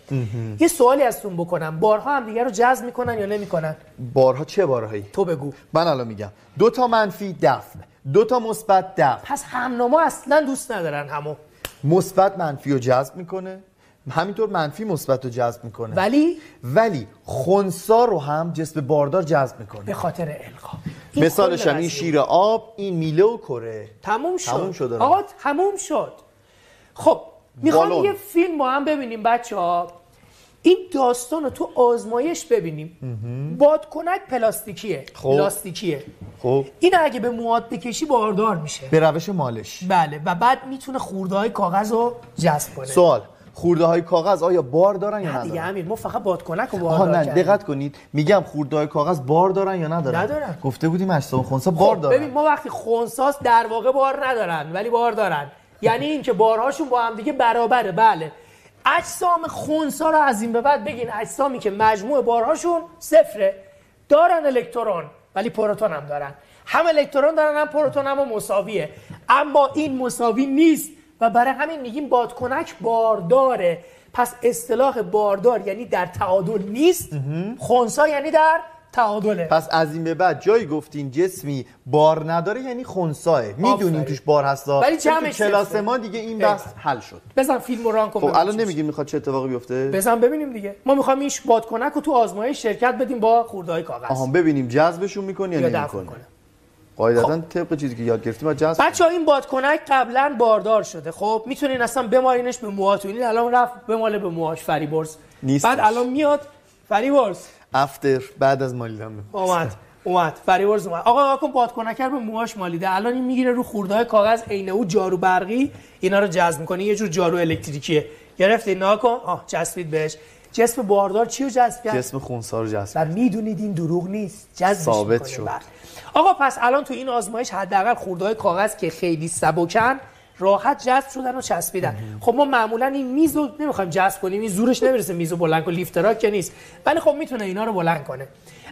یه سوالی ازتون بکنم. بارها هم دیگه رو جذب می‌کنن یا نمی‌کنن؟ بارها چه بارهایی؟ تو بگو. من الان میگم. دو تا منفی دفع دو تا مثبت دفع پس همنما اصلا دوست ندارن همو. مثبت منفی رو جذب می‌کنه. همینطور منفی مثبت رو جذب می‌کنه. ولی؟ ولی خونسا رو هم جسم باردار جذب می‌کنه. به خاطر القا. مثالش هم این. شیر آب این میله و کره. تموم شد. تموم شد آقا. تموم شد. خب می‌خوام. یه فیلم با هم ببینیم بچه ها این داستان رو تو آزمایش ببینیم. بادکنک پلاستیکیه. خب. پلاستیکیه. خب. این اگه به مواد بکشی باردار میشه. به روش مالش. بله. و بعد می‌تونه خورده های کاغذ رو جذب کنه. سوال. خورده های کاغذ آیا بار دارن یا نه دیگه ندارن؟ امیر ما فقط بادکنک آها باردار نه. دقت کنید. میگم خورده های کاغذ بار دارن یا ندارن؟ ندارن. گفته بودیم اجسام خونسا بار خب دارن. ببین ما وقتی خونساس در واقع بار ندارن ولی بار دارن. یعنی اینکه بارهاشون با هم دیگه برابره. بله. اجسام خونسا رو از این به بعد بگین اجسامی که مجموع بارهاشون صفره. دارن الکترون ولی پروتون هم دارن. هم الکترون دارن هم پروتون هم مساویه. اما این مساوی نیست و برای همین میگیم بادکنک بارداره. پس اصطلاح باردار یعنی در تعادل نیست. خونسا یعنی در تعادله. پس از این به بعد جایی گفتین جسمی بار نداره یعنی خونساه می‌دونیم. توش بار هستا. ولی جمعش کلاس. ما دیگه این. بحث حل شد. بزن فیلم ران کن. خب الان. نمیگیم می‌خواد چه اتفاقی بیفته. بزن ببینیم دیگه. ما می‌خوایم این بادکنک رو تو آزمایش شرکت بدیم با خورده های کاغذ. آها ببینیم جذبشون می‌کنه یا نمی‌کنه. می‌کنه. قاعدتا طبق چیزی که یاد گرفتیم جذب بچه ها این بادکنک قبلا باردار شده. خب می‌تونین اصلا بمالینش به موهاتون این الان رفت بماله به موهاش فریبرز. بعد الان میاد فریبرز. افتر بعد از مالیدن اومد اومد. فریبرز اومد. آقا آقا کن بادکنک رو به موهاش مالیده الان این می‌گیره رو خورده های کاغذ عین او جارو برقی. اینا رو جذب می‌کنه. یه جور جارو الکتریکیه. گرفتی نها کن. آه چسبید بهش. جسم باردار چی رو جذب کرد؟ جسم خونسا رو جذب و می‌دونید این دروغ نیست. جذبش ثابت. شد. بله. آقا پس الان تو این آزمایش حداقل خورده کاغذ که خیلی سبکن راحت جذب شدن و چسبیدن. خب ما معمولا این میز رو نمی‌خوایم جذب کنیم این زورش نمی‌رسه میز رو بلند کنه لیفتراک که نیست. ولی خب می‌تونه اینا رو بلند کنه.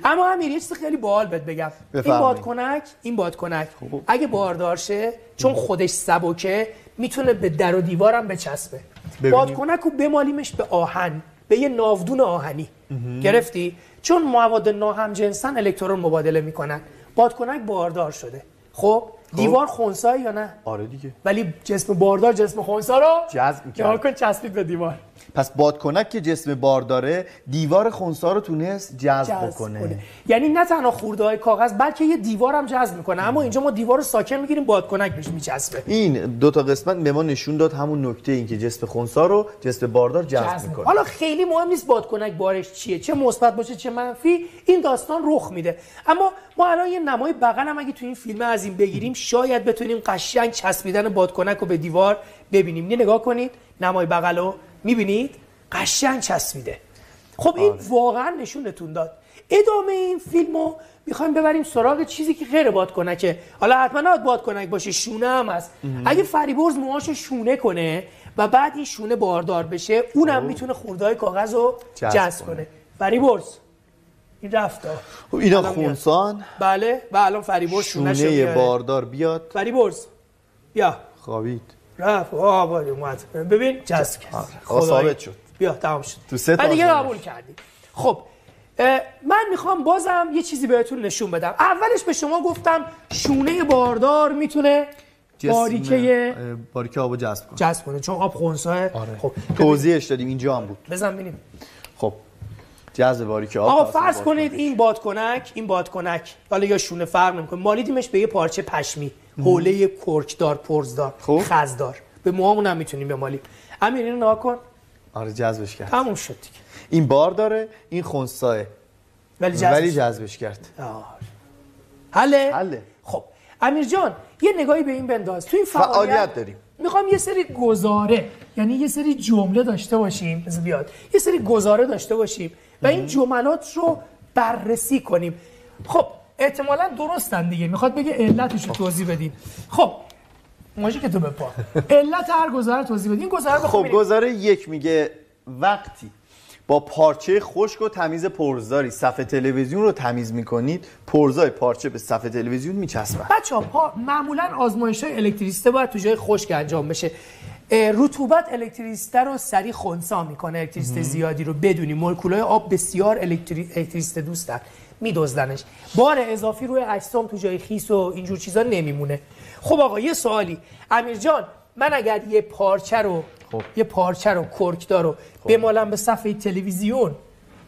اما امیر یه چیز خیلی باحال بهت بگم. این. بادکنک این بادکنک اگه باردار شه چون خودش سبکه می‌تونه به در و دیوارم بچسبه. بادکنک رو بمالیمش به آهن به یه ناودون آهنی. گرفتی؟ چون مواد ناهمجنسن الکترون مبادله می‌کنن. بادکنک باردار شده. خب دیوار خونسایی یا نه؟ آره دیگه. ولی جسم باردار جسم خونسا رو جذب می‌کرد. نگاه کن چسبید به دیوار. پس بادکنک که جسم بار داره دیوار خونسا رو تونست جذب بکنه. کنه. یعنی نه تنها خورده های کاغذ بلکه یه دیوار هم جذب می‌کنه. اما اینجا ما دیوار رو ساکن می‌گیریم بادکنک بهش میچسبه. این دو تا قسمت به ما نشون داد همون نکته این که جسم خونسا رو جسم باردار جذب می‌کنه. حالا خیلی مهم نیست بادکنک بارش چیه چه مثبت باشه چه منفی این داستان رخ میده. اما ما الان یه نمای بغل هم اگه تو این فیلم از این بگیریم شاید بتونیم قشنگ چسبیدن بادکنک رو به دیوار ببینیم. نگاه کنید نمای بغل رو می‌بینید قشنگ چسبیده. خب این واقعا نشونتون داد. ادامه این فیلم رو می‌خوایم ببریم سراغ چیزی که غیر بادکنکه حالا حتما نباید بادکنک باشه شونه هم هست. اگه فریبرز موهاشو شونه کنه و بعد این شونه باردار بشه اونم می‌تونه خورده های کاغذ رو جذب کنه. کنه. فریبرز. این رفت. خب اینا. خونسان. بله. و الان فریبرز شونه شونه باردار بیاد. فریبرز. بیا. خوابید. رفت باید اومد. ببین جذب کرد. آقا خدایی. ثابت شد. بیا تمام شد. تو سه تا دیگه. قبول کردی. خب من می‌خوام بازم یه چیزی بهتون نشون بدم. اولش به شما گفتم شونه باردار می‌تونه باریکه باریکه آبو جذب کن جذب کنه چون آب خونساه آره. خب. توضیحش دادیم اینجا هم بود. بزن ببینیم. خب جذب باریکه آب آقا فرض. کنید این بادکنک این بادکنک حالا یا شونه فرق نمی‌کنه. مالیدیمش به یه پارچه پشمی. حوله کرکدار پرزدار خب. خزدار. به موهامون هم می‌تونیم بمالیم. امیر اینو نگاه کن. آره جذبش کرد. تموم شد دیگه. این بار داره این خونساه ولی جذب ولی. جذبش کرد. آه. حله؟ حله. خب. امیر جان یه نگاهی به این بنداز. تو این فعالیت, فعالیت داریم. می‌خوام یه سری گزاره یعنی یه سری جمله داشته باشیم. بذار بیاد. یه سری گزاره داشته باشیم و این جملات رو بررسی کنیم. خب احتمالا درستن دیگه. می‌خواد بگه علتش رو توضیح بدیم خب ماژی که تو بپا علت هر گزاره توضیح بدیم این گزاره خب. گزاره یک میگه وقتی با پارچه خشک و تمیز پرزاری صفحه تلویزیون رو تمیز می‌کنید پرزای پارچه به صفحه تلویزیون میچسبه بچه ها معمولا آزمایش های الکتریسته باید تو جای خشک انجام بشه. رطوبت الکتریسته رو سریع خنثی می‌کنه. الکتریسته زیادی رو بدونی. مولکولای آب بسیار الکتری... الکتریسته دوستن. میدزدنش. بار اضافی روی اجسام تو جای خیس و اینجور چیزا نمیمونه. خب آقا یه سوالی. امیر جان من اگر یه پارچه رو خب. یه پارچه رو کرکدار رو بمالم به صفحه تلویزیون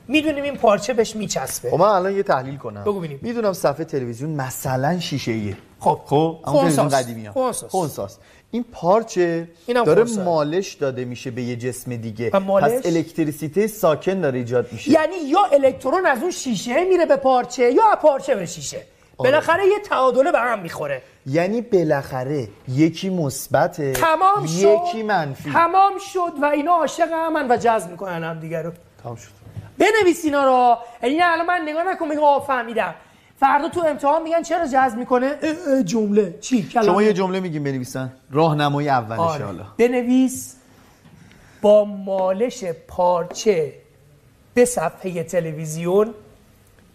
می‌دونیم این پارچه بهش میچسبه. خب من الان یه تحلیل کنم. بگو ببینیم. می‌دونم صفحه تلویزیون مثلا شیشه ایه خب؟ خب تلویزیون. قدیمی ها خونساز. این پارچه داره. مالش داده میشه به یه جسم دیگه. مالش؟ پس الکتریسیته ساکن داره ایجاد میشه. یعنی یا الکترون از اون شیشه میره به پارچه یا پارچه به شیشه. آره. بالاخره یه تعادله به هم می‌خوره. یعنی بالاخره یکی مثبته تمام شد. یکی منفی. تمام شد و اینا عاشق همن و جذب می‌کنن هم دیگه رو. تمام شد. بنویس اینا رو. یعنی الان من نگاه نکن آه فهمیدم. فردا تو امتحان میگن چرا جذب می‌کنه؟ اه، اه، جمله. چی؟ کلمه. شما یه جمله میگیم بنویسن. راهنمایی اولش آره. حالا. بنویس با مالش پارچه به صفحه تلویزیون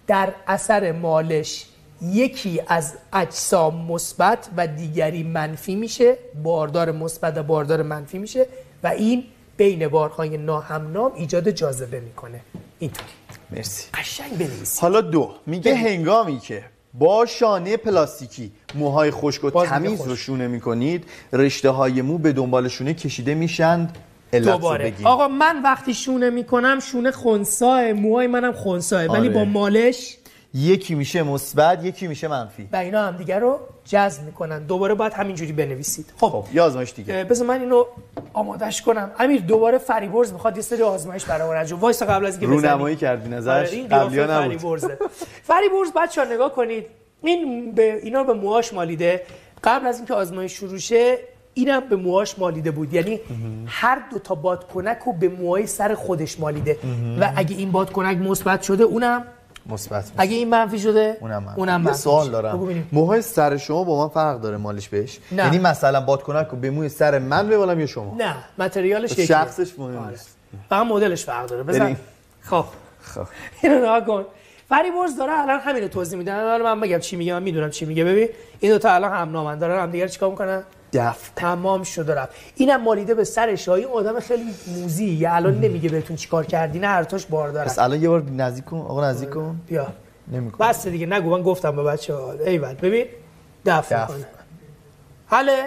در اثر مالش یکی از اجسام مثبت و دیگری منفی میشه. باردار مثبت و باردار منفی میشه و این بین بارهای ناهمنام ایجاد جاذبه می‌کنه. اینطوری. مرسی. قشنگ بنویسی. حالا دو. میگه هنگامی که با شانه پلاستیکی موهای خشک و تمیز. رو شونه می‌کنید رشته های مو به دنبال شونه کشیده میشند. دوباره. بگیم. آقا من وقتی شونه می‌کنم شونه خونساه موهای منم خونساه. ولی آره. با مالش؟ یکی میشه مثبت یکی میشه منفی. و اینا هم دیگه رو جذب می‌کنن. دوباره باید همینجوری بنویسید. خب خب یه آزمایش دیگه. بذار من اینو آمادش کنم. امیر دوباره فریبرز می‌خواد یه سری آزمایش برامون انجام. وایسا قبل از اینکه. رونمایی کردی آره، نظرش؟ این قبلی قیافه ها نبود. فریبرزه فریبرز بچه‌ها نگاه کنید. این به اینا به موهاش مالیده. قبل از اینکه آزمایش شروع شه اینم به موهاش مالیده بود. یعنی هر دو تا بادکنک رو به موهای سر خودش مالیده. و اگه این بادکنک مثبت شده اونم مثبت اگه این منفی شده اونم من اونم منفی سوال. دارم. موهای سر شما با من فرق داره مالش بهش؟ نه. یعنی مثلا بادکنک رو به موی سر من ببالم یا شما؟ نه متریالش یکیه شخصش مهم آره. نیست. فقط مدلش فرق داره. بزن. خب. خب. اینو نگاه کن. فریبرز داره الان همینو توضیح میده. حالا من بگم چی میگه من می‌دونم چی میگه. ببین این دو تا الان هم نامن دارن هم دیگه چیکار می‌کنن؟ دفت. تمام شده رفت. اینم مالیده به سرش. ها. این آدم خیلی موزی. الان نمیگه بهتون چیکار کردی. نه هر تاش بار داره پس الان یه بار نزدیک کن. آقا نزدیک کن. بیا. نمی‌کنه بس دیگه. نگو من گفتم به بچه ها ایول. ببین. دفع. می‌کنه. حله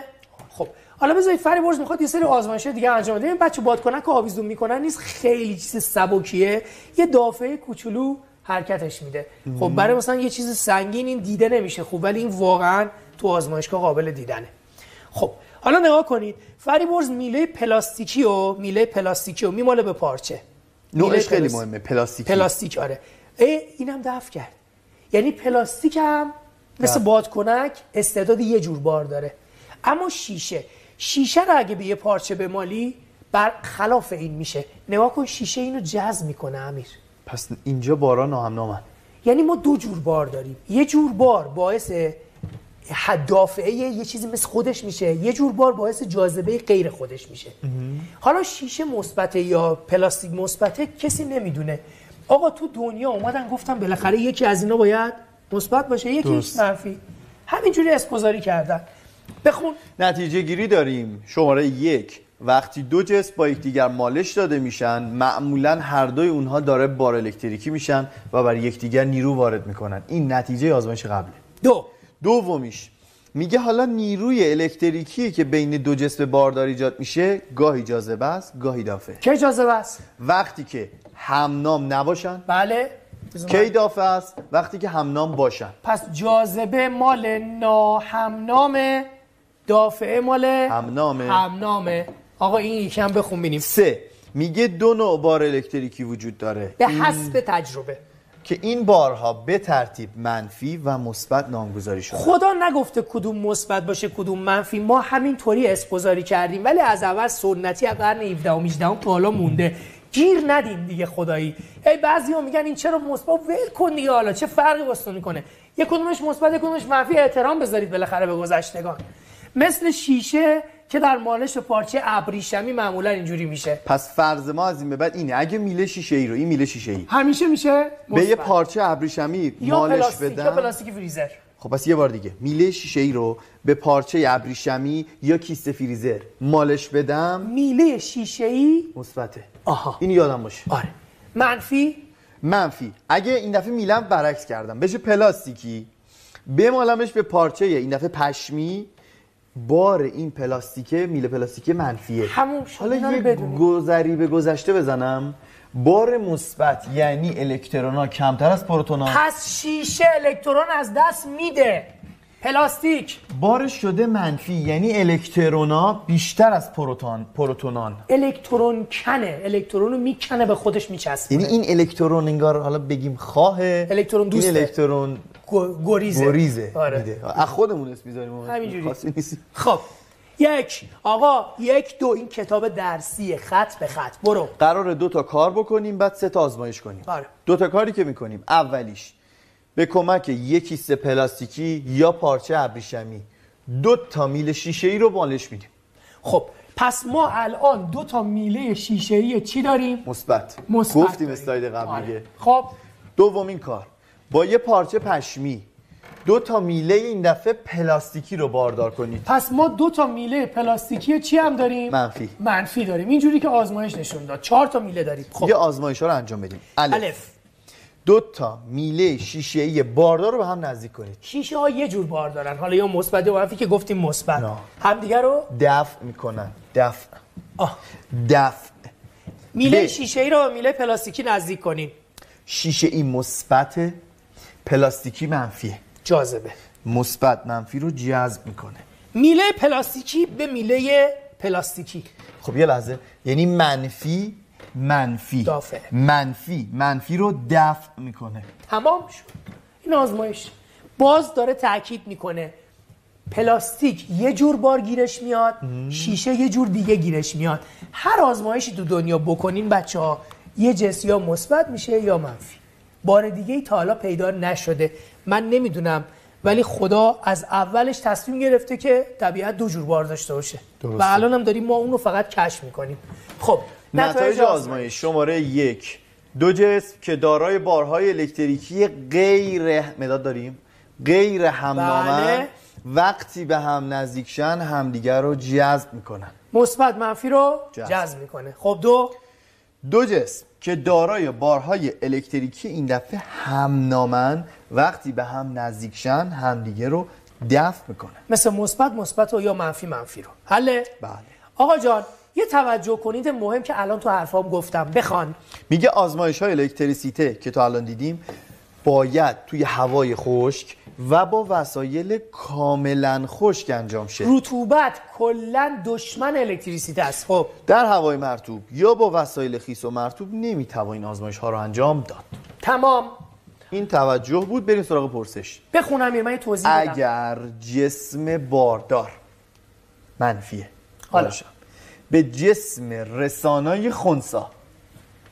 خب. حالا بذارید فریبرز می‌خواد یه سری آزمایش دیگه انجام بده. این بچه بادکنک رو آویزون می‌کنن نیست. خیلی چیز سبکیه. یه دافعه کوچولو حرکتش میده. خب برای مثلا یه چیز سنگین این دیده نمیشه خوب ولی این واقعا تو آزمایشگاه قابل دیدنه. خب حالا نگاه کنید فریبرز میله پلاستیکی و میله پلاستیکی و میماله به پارچه. نوعش خیلی پلاس- مهمه پلاستیکی. پلاستیک آره. ای اینم دفع کرد. یعنی پلاستیک هم مثل بادکنک استعداد یه جور بار داره. اما شیشه. شیشه رو اگه به یه پارچه بمالی بر خلاف این میشه. نگاه کن شیشه اینو جذب می‌کنه امیر. پس اینجا بارا ناهمنامن یعنی ما دو جور بار داریم. یه جور بار باعث دافعه یه چیزی مثل خودش میشه. یه جور بار باعث جاذبه غیر خودش میشه. حالا شیشه مثبته یا پلاستیک مثبته کسی نمی‌دونه. آقا تو دنیا اومدن گفتن بالاخره یکی از اینا باید مثبت باشه یکیش. منفی. همینجوری اسپوزاری کردن. بخون. نتیجه گیری داریم. شماره یک. وقتی دو جسم با یکدیگر مالش داده میشن معمولا هر دوی اونها داره بار الکتریکی میشن و بر یکدیگر نیرو وارد می‌کنن. این نتیجه آزمایش قبله. دو. دومیش. میگه حالا نیروی الکتریکی که بین دو جسم باردار ایجاد میشه گاهی جاذبه است گاهی دافعه که جاذبه است؟ وقتی که همنام نباشن بله. کی دافعه است؟ وقتی که همنام باشن. پس جاذبه مال ناهمنامه دافعه مال همنامه. همنامه آقا این یکی هم بخون بینیم سه. میگه دو نوع بار الکتریکی وجود داره. به حسب تجربه. که این بارها به ترتیب منفی و مثبت نامگذاری شده. خدا نگفته کدوم مثبت باشه کدوم منفی. ما همینطوری اسپوزاری کردیم ولی از اول سنتی از قرن 17 و 18 تا حالا مونده. گیر ندیم دیگه خدایی. ای بعضیا میگن این چرا مثبت؟ ول کن دیگه حالا چه فرقی واسه می‌کنه؟ یه کدومش مثبت یه کدومش منفی. احترام بذارید بالاخره به گذشتگان. مثل شیشه که در مالش پارچه ابریشمی معمولا اینجوری میشه. پس فرض ما از این به بعد اینه. اگه میله شیشه ای رو این میله شیشه ای. همیشه میشه به یه. پارچه ابریشمی مالش پلاستیک یا پلاستیک فریزر. خب پس یه بار دیگه. میله شیشه ای رو به پارچه ابریشمی یا کیسه فریزر مالش بدم. میله شیشه ای؟ مثبته. آها. این یادم باشه. آره. منفی؟ منفی. اگه این دفعه میلم برعکس کردم. بشه پلاستیکی. بمالمش به پارچه این دفعه پشمی. بار این پلاستیکه میله پلاستیکه منفیه همون. حالا یه. گذری به گذشته بزنم بار مثبت یعنی الکترونا کمتر از پروتونا پس شیشه الکترون از دست میده پلاستیک. بارش شده منفی یعنی الکترونا بیشتر از پروتون پروتونان. الکترون کنه. الکترون رو می‌کنه به خودش میچسبه یعنی این الکترون انگار حالا بگیم خواه الکترون دوسته. این الکترون گریزه. گریزه. آره. میده. از خودمون اسم می‌ذاریم همینجوری. خب یک. آقا یک دو. این کتاب درسیه خط به خط. برو. قرار دو تا کار بکنیم بعد سه تا آزمایش کنیم. آره. دو تا کاری که می‌کنیم. اولیش به کمک یک کیسه پلاستیکی یا پارچه ابریشمی. دو تا میل شیشه ای رو بالش میدیم. خب پس ما الان دو تا میله شیشه ای چی داریم؟ مثبت. گفتیم. اسلاید قبلیه آره. خب. دومین کار. با یه پارچه پشمی دو تا میله این دفعه پلاستیکی رو باردار کنید. پس ما دو تا میله پلاستیکی چی هم داریم؟ منفی. منفی داریم. اینجوری که آزمایش نشون داد. چهار تا میله داریم. خب. یه آزمایش ها رو انجام بدیم. الف, الف. دو تا میله شیشه ای باردار رو به هم نزدیک کنید. شیشه ها یه جور بار دارن حالا یا مثبت یا منفی که گفتیم مثبت. همدیگه رو دفع می‌کنن. دفع. آه. دفع. میله ب. شیشه ای رو به میله پلاستیکی نزدیک کنین شیشه ای مثبت پلاستیکی منفیه. جاذبه. مثبت منفی رو جذب می‌کنه. میله پلاستیکی به میله پلاستیکی. خب یه لحظه. یعنی منفی منفی. دافع. منفی. منفی رو دفع می‌کنه. تمام شد. این آزمایش باز داره تاکید می‌کنه. پلاستیک یه جور بار گیرش میاد شیشه یه جور دیگه گیرش میاد. هر آزمایشی تو دنیا بکنین بچه ها یه جنس یا مثبت میشه یا منفی. بار دیگه ای تا حالا پیدا نشده. من نمی‌دونم ولی خدا از اولش تصمیم گرفته که طبیعت دو جور بار داشته باشه. درسته. و الان هم داریم ما اون رو فقط کشف می‌کنیم. خب نتایج آزمایش. شماره یک. دو جسم که دارای بارهای الکتریکی غیر مداد داریم. غیر همنامن بله. وقتی به هم نزدیکشن همدیگر رو جذب می‌کنن. مثبت منفی رو جذب. جذب می‌کنه. خب دو. دو جسم که دارای بارهای الکتریکی این دفعه همنامن وقتی به هم نزدیکشن همدیگه رو دفع می‌کنن مثل مثبت مثبت و یا منفی منفی رو. حله؟ بله. آقا جان یه توجه کنید مهم که الان تو حرفام گفتم. بخوان. میگه آزمایش های الکتریسیته که تا الان دیدیم باید توی هوای خشک و با وسایل کاملا خشک انجام شه. رطوبت کلا دشمن الکتریسیته است. خب. در هوای مرطوب یا با وسایل خیس و مرطوب نمی‌توان این آزمایش ها رو انجام داد. تمام. این توجه بود. بریم سراغ پرسش. بخونم من یه توضیح بدم. اگر جسم باردار منفیه. حالا. باشم. به جسم رسانای خونسا.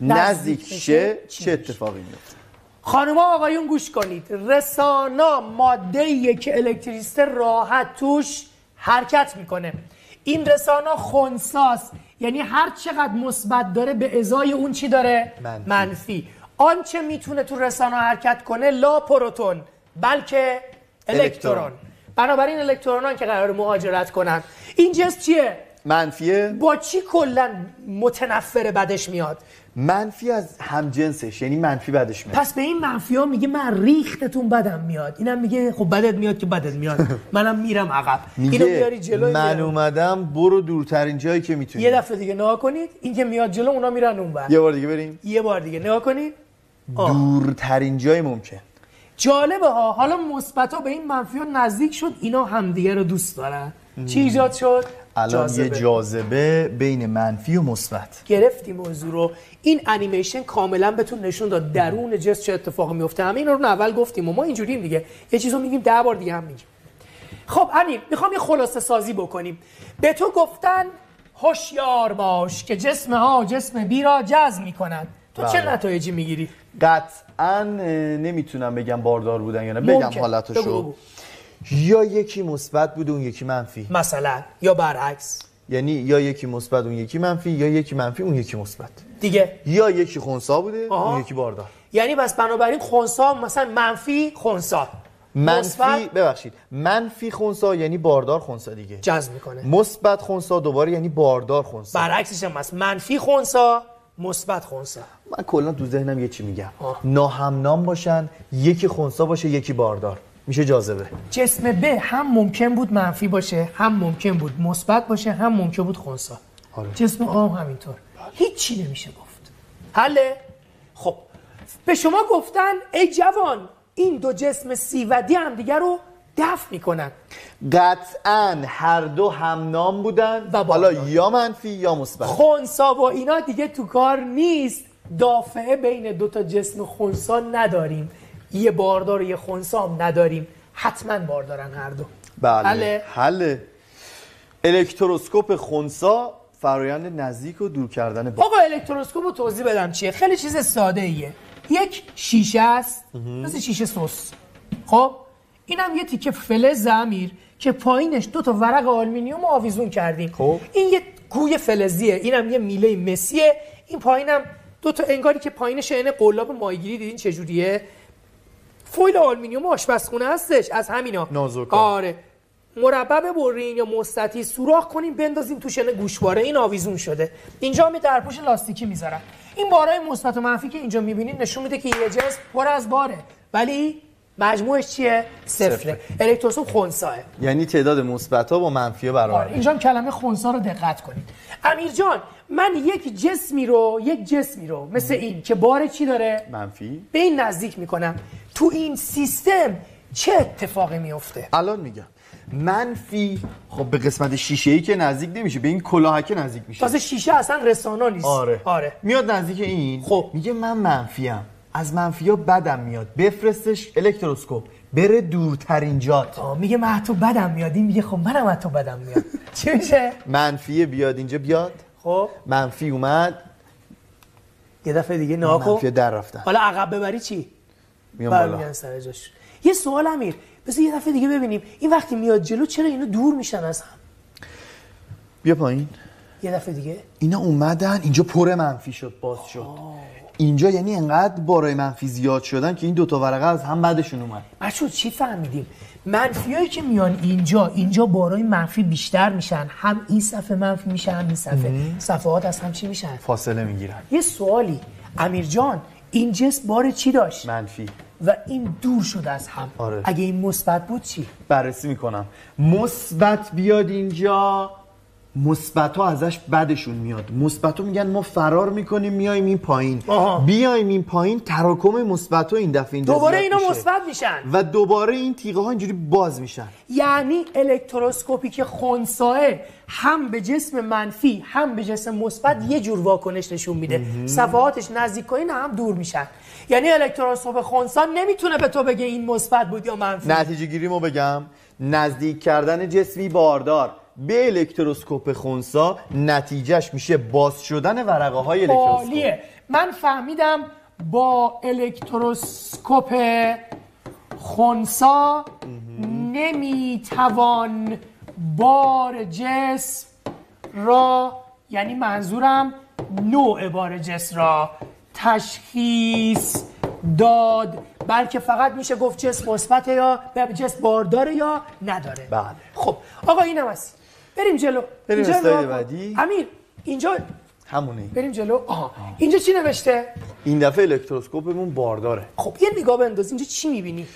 نزدیک شه؟ چه؟ اتفاقی میفته خانوما آقایون گوش کنید. رسانا ماده که الکتریسیته راحت توش حرکت می‌کنه. این رسانا خونساست. یعنی هر چقدر مثبت داره به ازای اون چی داره؟ منفی. منفی. آنچه می‌تونه تو رسانا حرکت کنه لا پروتون بلکه الکترون. الکترون. بنابراین الکترونان که قرار مهاجرت کنن. این جسم چیه؟ منفیه با چی کلا متنفر بدش میاد؟ منفی از همجنسش یعنی منفی بعدش میاد. پس به این منفی ها میگه من ریختتون بدم میاد. اینم میگه خب بدت میاد که بدت میاد. منم میرم عقب. اینو میاری جلو من میرم. اومدم برو دورترین جایی که می‌تونی. یه دفعه دیگه نگاه کنید این که میاد جلو اونا میرن اون یه بار دیگه بریم. یه بار دیگه نگاه کنید. آه. دورترین جای ممکن. جالبه ها. حالا مثبت ها به این منفی ها نزدیک شد اینا همدیگه رو دوست دارن. چی ایجاد شد؟ الان جاذبه. یه جاذبه. بین منفی و مثبت. گرفتی موضوع رو. این انیمیشن کاملا بهتون نشون داد. درون جسم چه اتفاقی میفته. همه اینا رو اول گفتیم و ما اینجوریم دیگه. یه چیزو میگیم ده بار دیگه هم میگیم. خب امیر می‌خوام یه خلاصه سازی بکنیم. به تو گفتن هوشیار باش که جسم ها جسم بی را جذب می‌کنن تو چه بله. نتایجی می‌گیری؟ قطعا نمی‌تونم بگم باردار بودن یا نه. بگم حالتشو. یا یکی مثبت بود اون یکی منفی. مثلا یا برعکس. یعنی یا یکی مثبت اون یکی منفی یا یکی منفی اون یکی مثبت. دیگه. یا یکی خونسا بوده آها. اون یکی باردار. یعنی بس بنابراین خونسا مثلا منفی خونسا. منفی ببخشید. منفی خونسا یعنی باردار خونسا دیگه. جذب می‌کنه. مثبت خونسا دوباره یعنی باردار خونسا. برعکسش هم هست. منفی خونسا مثبت خونسا. من کلا تو ذهنم یه چی میگم. آه. ناهمنام باشن یکی خونسا باشه یکی باردار. میشه جاذبه. جسم ب هم ممکن بود منفی باشه هم ممکن بود مثبت باشه هم ممکن بود خونسا. آره. جسم آ هم همینطور. هیچی نمیشه گفت. حله؟ خب. به شما گفتن ای جوان این دو جسم سی و دی هم دیگر رو دفع می‌کنن. قطعا هر دو همنام بودن. و حالا باردار. یا منفی یا مثبت. خونسا و اینا دیگه تو کار نیست. دافعه بین دو تا جسم خونسا نداریم. یه باردار و یه خونسا هم نداریم. حتما باردارن هر دو. بله؟ حله. الکتروسکوپ خونسا فرایند نزدیک و دور کردن با آقا الکتروسکوپ رو توضیح بدم چیه؟ خیلی چیز ساده ایه. یک شیشه است. مثل شیشه سس. خب؟ اینم یه تیکه فلز امیر که پایینش دو تا ورق آلومینیوم آویزون کردیم. خب. این یه گوی فلزیه. اینم یه میله مسیه. این پایینم دو تا انگاری که پایینش عین قلاب ماهیگیری دیدین چجوریه؟ فویل آلومینیوم آشپزخونه هستش. از همینا. نازکا. آره. مربع ببرین یا مستطیل سوراخ کنیم بندازیم توش یه گوشواره. این آویزون شده. اینجا می درپوش لاستیکی می‌ذارن. این بارای مثبت و منفی که اینجا می‌بینید نشون میده که یه جسم پر از باره. ولی مجموعش چیه؟ صفره. الکتروسکوپ خنثی یعنی تعداد مثبت ها با منفی ها آره برابر اینجا هم کلمه خونسا رو دقت کنید. امیر جان من یک جسمی رو یک جسمی رو مثل این که بار چی داره؟ منفی. به این نزدیک می‌کنم. تو این سیستم چه اتفاقی میفته الان میگم. منفی خب به قسمت شیشه ای که نزدیک نمیشه به این کلاهکه نزدیک میشه. تازه شیشه اصلا رسانا نیست. آره. آره. میاد نزدیک این خب. میگه من منفیم. از منفی ها بدم میاد. بفرستش الکتروسکوپ. بره دورترین جات. آه، میگه من تو بدم میاد. این میگه خب منم از تو بدم میاد. چی میشه؟ منفی بیاد اینجا بیاد. خب. منفی اومد. یه دفعه دیگه ناکو. منفی در رفتن. حالا عقب ببری چی؟ میام بالا. سر جاش. یه سوال امیر. بذار یه دفعه دیگه ببینیم. این وقتی میاد جلو چرا اینا دور میشن از هم؟ بیا پایین. یه دفعه دیگه. اینا اومدن. اینجا پر منفی شد باز شد. اینجا یعنی انقدر بارای منفی زیاد شدن که این دوتا ورقه از هم بعدشون اومد. بچه چی فهمیدیم؟ منفیایی که میان اینجا اینجا بارای منفی بیشتر میشن. هم این صفحه منفی میشن هم این صفحه. صفحات از هم چی میشن؟ فاصله می‌گیرن. یه سوالی. امیر جان این جسم بار چی داشت؟ منفی. و این دور شد از هم. آره. اگه این مثبت بود چی؟ بررسی می‌کنم. مثبت بیاد اینجا. مثبت ها ازش بدشون میاد. مثبت ها میگن ما فرار می‌کنیم میایم این پایین. آها. بیایم این پایین تراکم مثبت ها این دفعه اینجا دوباره اینا. مثبت میشن. و دوباره این تیغه ها اینجوری باز میشن. یعنی الکتروسکوپی که خونساه هم به جسم منفی هم به جسم مثبت یه جور واکنش نشون میده. صفحاتش نزدیک کنین هم دور میشن. یعنی الکتروسکوپ خونسا نمی‌تونه به تو بگه این مثبت بود یا منفی. نتیجه گیری ما بگم. نزدیک کردن جسمی باردار. به الکتروسکوپ خونسا نتیجهش میشه باز شدن ورقه های الکتروسکوپ. من فهمیدم با الکتروسکوپ خونسا نمی‌توان بار جسم را یعنی منظورم نوع بار جسم را تشخیص داد. بلکه فقط میشه گفت جسم مثبت یا جسم بارداره یا نداره. بله. خب آقا اینم هست. بریم جلو بریم اینجا. بعدی. امیر اینجا همونه بریم جلو آها اینجا چی نوشته این دفعه الکتروسکوپمون بارداره خب یه نگاه بنداز اینجا چی می‌بینی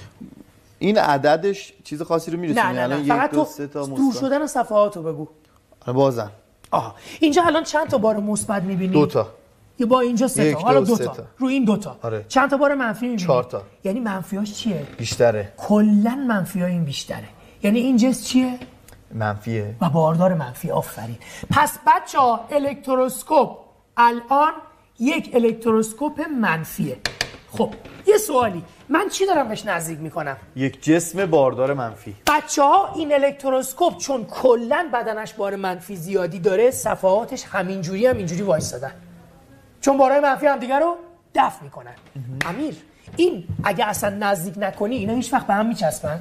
این عددش چیز خاصی رو میرسونه نه نه الان نه فقط دو تو سه تا دور. شدن صفحات رو بگو بازم آها اینجا الان چند تا بار مثبت می‌بینی دو تا یه با اینجا سه تا حالا دو، دو تا تا. رو این دو تا آره. چند تا بار منفی می‌بینی چهار تا. یعنی منفیاش چیه بیشتره کلا منفی این بیشتره یعنی این جنس چیه منفیه. و باردار منفی آفرین. پس بچه ها الکتروسکوپ الان یک الکتروسکوپ منفیه. خب یه سوالی. من چی دارم بهش نزدیک می‌کنم؟ یک جسم باردار منفی. بچه ها این الکتروسکوپ چون کلا بدنش بار منفی زیادی داره صفحاتش همینجوری هم اینجوری وایستادن. چون بارهای منفی هم دیگه رو دفع می‌کنن. امیر این اگه اصلا نزدیک نکنی اینا هیچ وقت به هم میچسبن؟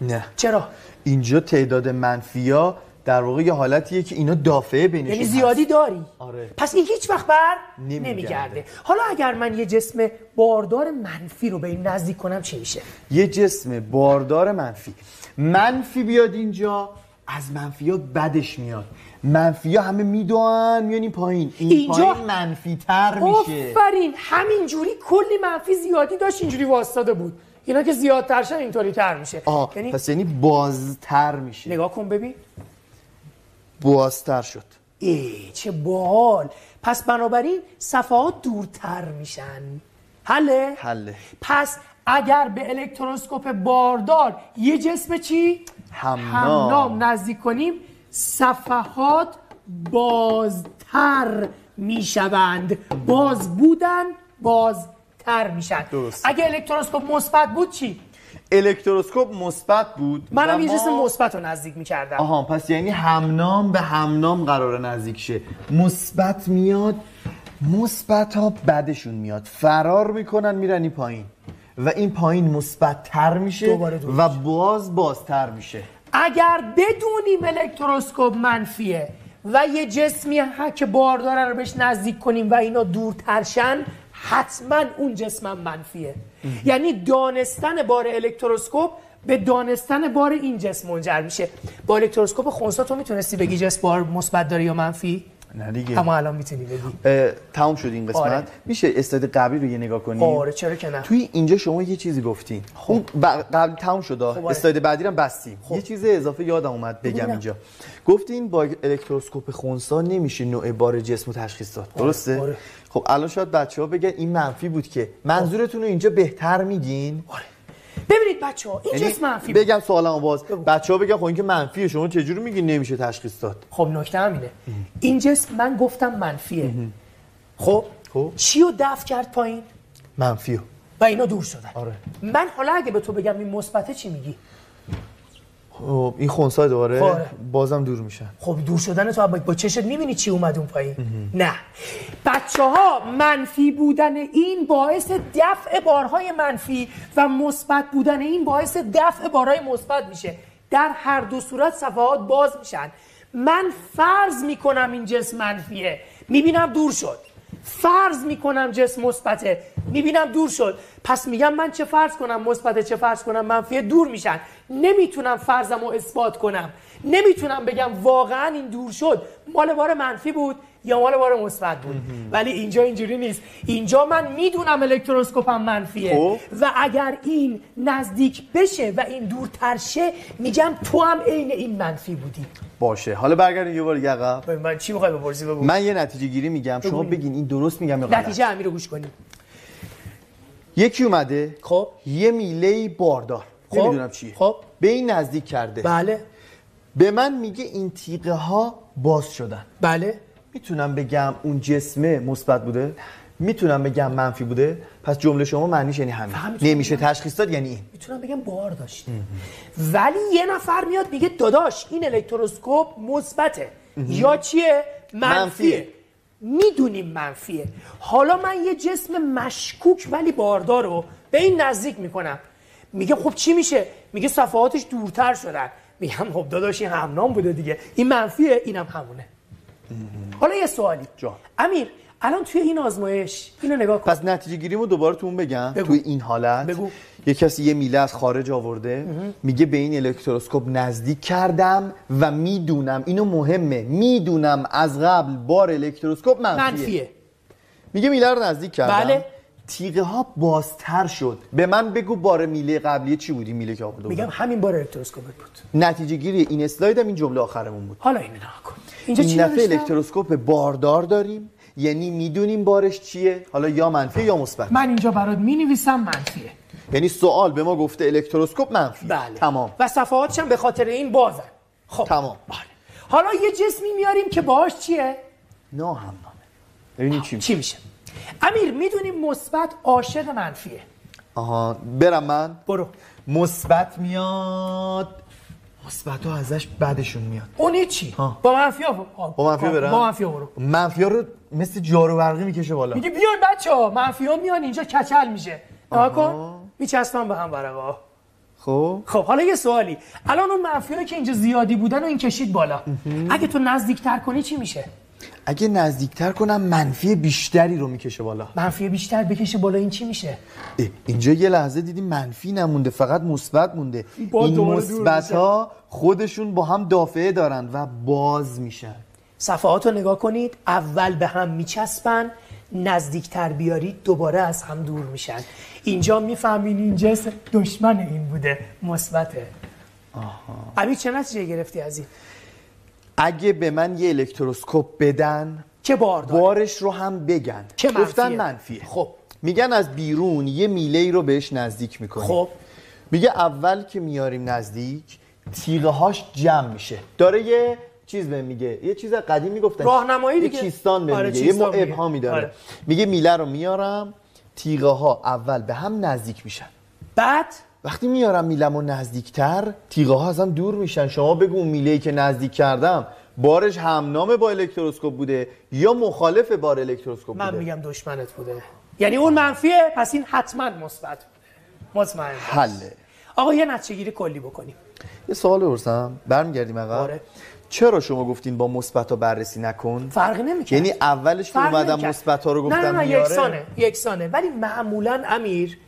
نه. چرا؟ اینجا تعداد منفیا در واقع یه حالتیه که اینا دافعه بینشون یعنی هست. زیادی داری. آره. پس این هیچ وقت بر نمیگرده. حالا اگر من یه جسم باردار منفی رو به این نزدیک کنم چی میشه؟ یه جسم باردار منفی. منفی بیاد اینجا از منفی ها بدش میاد. منفی ها همه میدوان میان این پایین. این اینجا- پایین منفی تر میشه. آفرین همینجوری کلی منفی زیادی داشت اینجوری واسطاده بود. اینا که زیادتر شن اینطوری تر میشه. یعنی پس یعنی بازتر میشه. نگاه کن ببین. بازتر شد. ای چه باحال پس بنابراین صفحات دورتر میشن. حله؟ حله. پس اگر به الکتروسکوپ باردار یه جسم چی؟ همنام. همنام نزدیک کنیم صفحات بازتر می‌شوند. باز بودن بازتر میشن. درست. اگه الکتروسکوپ مثبت بود چی؟ الکتروسکوپ مثبت بود منم یه جسم مثبت رو نزدیک می‌کردم. آها پس یعنی همنام به همنام قرار نزدیک شه. مثبت میاد مثبت ها بدشون میاد. فرار می‌کنن میرن این پایین. و این پایین مثبت تر میشه و باز بازتر میشه. اگر بدونیم الکتروسکوپ منفیه و یه جسمی ها که بارداره رو بهش نزدیک کنیم و اینا دورترشن حتما اون جسم منفیه. یعنی دانستن بار الکتروسکوپ به دانستن بار این جسم منجر میشه. با الکتروسکوپ خونسا تو می‌تونستی بگی جسم بار مثبت داره یا منفی؟ نه دیگه. اما الان می‌تونی بگی اه، تموم شد این قسمت. آره. میشه اسلاید قبلی رو یه نگاه کنیم آره چرا که نه. توی اینجا شما یه چیزی گفتین. اون ب- قبل تموم شد آره. اسلاید بعدی رو هم بستیم. یه چیز اضافه یادم اومد بگم. اینجا. گفتین با الکتروسکوپ خونسا نمیشه نوع بار جسم رو تشخیص داد. درسته؟ آره. خب الان شاید بچه ها بگن این منفی بود که منظورتون رو اینجا بهتر میگین؟ آره. ببینید بچه ها این یعنی جسم منفی بود. بگم سوالمو باز. بچه ها بگن خب این که منفیه شما چجوری میگین نمیشه تشخیص داد؟ خب نکته همینه. این جسم من گفتم منفیه. خب؟ خب. چی رو دفع کرد پایین؟ منفیه و اینا دور شدن. آره. من حالا اگه به تو بگم این مثبته چی میگی؟ خب این خونسا دوباره آره. بازم دور میشن خب دور شدن تو با- با چشت می‌بینی چی اومد اون پایین؟ نه. بچه ها منفی بودن این باعث دفع بارهای منفی و مثبت بودن این باعث دفع بارهای مثبت میشه. در هر دو صورت صفحات باز میشن. من فرض می‌کنم این جسم منفیه. می‌بینم دور شد. فرض می‌کنم جسم مثبته. می‌بینم دور شد. پس میگم من چه فرض کنم مثبته چه فرض کنم منفیه؟ دور میشن. نمی‌تونم فرضم رو اثبات کنم. نمی‌تونم بگم واقعا این دور شد. مال بار منفی بود. یا مال بار مثبت بود. ولی اینجا اینجوری نیست. اینجا من می‌دونم الکتروسکوپم منفیه. خب. و اگر این نزدیک بشه و این دورتر شه میگم تو هم عین این منفی بودی. باشه. حالا برگردیم یه بار دیگه عقب. من چی می‌خوای بپرسی؟ بگو. من یه نتیجه گیری میگم. شما. بگین این درست میگم یا غلط. نتیجه امیر رو گوش کنیم. یکی اومده. خب. یه میله باردار. خب. نمی‌دونم چیه. خب. به این نزدیک کرده. بله. به من میگه این تیغه ها باز شدن. بله. می‌تونم بگم اون جسمه مثبت بوده؟ می‌تونم بگم منفی بوده؟ پس جمله شما معنیش یعنی همین. نمیشه تشخیص داد یعنی این. می‌تونم بگم بار داشته. ولی یه نفر میاد میگه داداش این الکتروسکوپ مثبته. یا چیه؟ منفیه. منفیه. می‌دونیم منفیه. حالا من یه جسم مشکوک ولی باردار رو به این نزدیک می‌کنم. میگه خب چی میشه؟ میگه صفحاتش دورتر شدن. میگم خب داداش این همنام بوده دیگه. این منفیه اینم همونه. حالا یه سوالی جان. امیر الان توی این آزمایش اینو نگاه کن پس نتیجه گیریمو دوباره تو اون بگم بگو. توی این حالت بگو. یه کسی یه میله از خارج آورده میگه به این الکتروسکوپ نزدیک کردم و می‌دونم اینو مهمه می‌دونم از قبل بار الکتروسکوپ منفیه, منفیه میگه میله رو نزدیک کردم بله. تیغه ها بازتر شد. به من بگو بار میله قبلی چی بوده میله که آورده میگم همین بار الکتروسکوپت بود. نتیجه گیری این اسلایدم این جمله آخرمون بود. حالا اینو نگاه کن. اینجا چی این دفعه؟ الکتروسکوپ باردار داریم. یعنی می‌دونیم بارش چیه؟ حالا یا منفی یا مثبت. من اینجا برات می نویسم منفیه. یعنی سوال به ما گفته الکتروسکوپ منفی بله. تمام. و صفحاتش هم به خاطر این بازن. خب. تمام. بله. حالا یه جسمی میاریم که باهاش چیه؟ نه همنامه ببینیم چی چی میشه؟ امیر می‌دونیم مثبت عاشق منفیه. آها برم من. برو. مثبت میاد. مثبت ها ازش بعدشون میاد. اون چی ها. با منفی ها با منفی برم؟ با منفی ها برو. منفی ها رو مثل جارو برقی می‌کشه بالا. میگه بیاین بچه ها. منفی ها میان اینجا کچل میشه. نگاه کن. میچسبن به هم ورقه ها. خب. خب حالا یه سوالی. الان اون منفی که اینجا زیادی بودن و این کشید بالا. اگه تو نزدیکتر کنی چی میشه؟ اگه نزدیکتر کنم منفی بیشتری رو می‌کشه بالا. منفی بیشتر بکشه بالا این چی میشه؟ اینجا یه لحظه دیدیم منفی نمونده فقط مثبت مونده. این مثبت ها خودشون با هم دافعه دارن و باز میشن. صفحات رو نگاه کنید اول به هم میچسبن نزدیکتر بیارید دوباره از هم دور میشن. اینجا می‌فهمین این جنس دشمن این بوده مثبته. امیر چه نتیجه گرفتی از این اگه به من یه الکتروسکوپ بدن چه بار داره بارش رو هم بگن. که منفیه. گفتن منفیه. خب. میگن از بیرون یه میله ای رو بهش نزدیک می‌کنیم. خب. میگه اول که میاریم نزدیک تیغه هاش جمع میشه. داره یه چیز به میگه. یه چیز قدیم می‌گفتن. راهنمایی دیگه. چیستان به آره، میگه. یه. ابهامی داره. آره. میگه میله رو میارم تیغه ها اول به هم نزدیک میشن. بعد؟ وقتی میارم میلمو نزدیکتر تیغه ها ازم دور میشن. شما بگو میله که نزدیک کردم بارش همنام با الکتروسکوپ بوده یا مخالف بار الکتروسکوپ من بوده؟ میگم دشمنت بوده. یعنی اون منفیه پس این حتما مثبت بوده. مطمئن. حله. آقا یه نتیجه گیری کلی بکنیم. یه سوال بپرسم. برمیگردیم عقب آره. چرا شما گفتین با مثبت ها بررسی نکن؟ فرقی نمی‌کنه یعنی اولش که اومدم مثبت ها رو گفتم نه نه نه یکسانه یکسانه. ولی معمولا امیر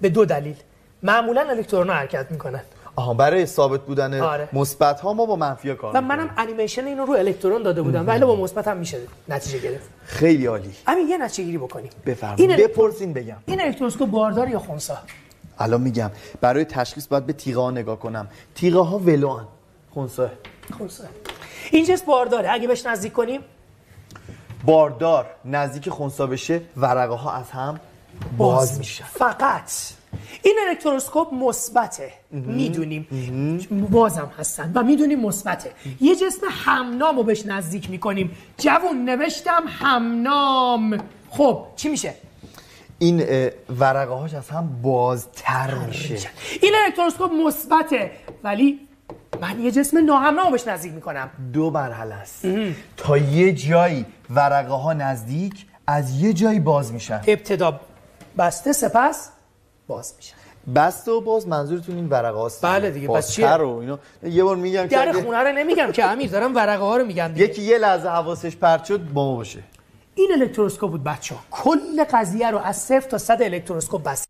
به دو دلیل. معمولا الکترون حرکت می‌کنن آها برای ثابت بودن آره. مثبت ها ما با منفی ها کار و. منم انیمیشن اینو رو الکترون داده بودم ولی با مثبت هم میشه نتیجه گرفت. خیلی عالی. همین یه نتیجه گیری بکنیم. بفرمایید. این, ال- بپرسین بگم. این الکتروسکوپ باردار یا خنثی الان میگم برای تشخیص باید به تیغه ها نگاه کنم. تیغه ها ولوان خونسا. خنثی این جنس بارداره. اگه بهش نزدیک کنیم؟ باردار. نزدیک خونسا بشه ورقه ها از هم باز میشن. فقط این الکتروسکوپ مثبته. می‌دونیم. بازم هستن و می‌دونیم مثبته. یه جسم همنام رو بهش نزدیک می‌کنیم. جوون نوشتم همنام. خب چی میشه؟ این ورقه هاش از هم بازتر میشه. این الکتروسکوپ مثبته ولی من یه جسم ناهمنام بهش نزدیک می‌کنم. دو مرحله است. تا یه جایی ورقه ها نزدیک از یه جایی باز میشن. ابتدا بسته سپس باز میشه. بسته و باز منظورتون این ورقه هاست. بله دیگه، پس بازتر چیه؟ و اینا. یه بار میگم که در خونه رو نمیگم که امیر دارم ورقه ها رو میگم دیگه. یکی یه لحظه حواسش پرت شد با ما باشه. این الکتروسکوپ بود بچه ها کل قضیه رو از صفر تا صد الکتروسکوپ بس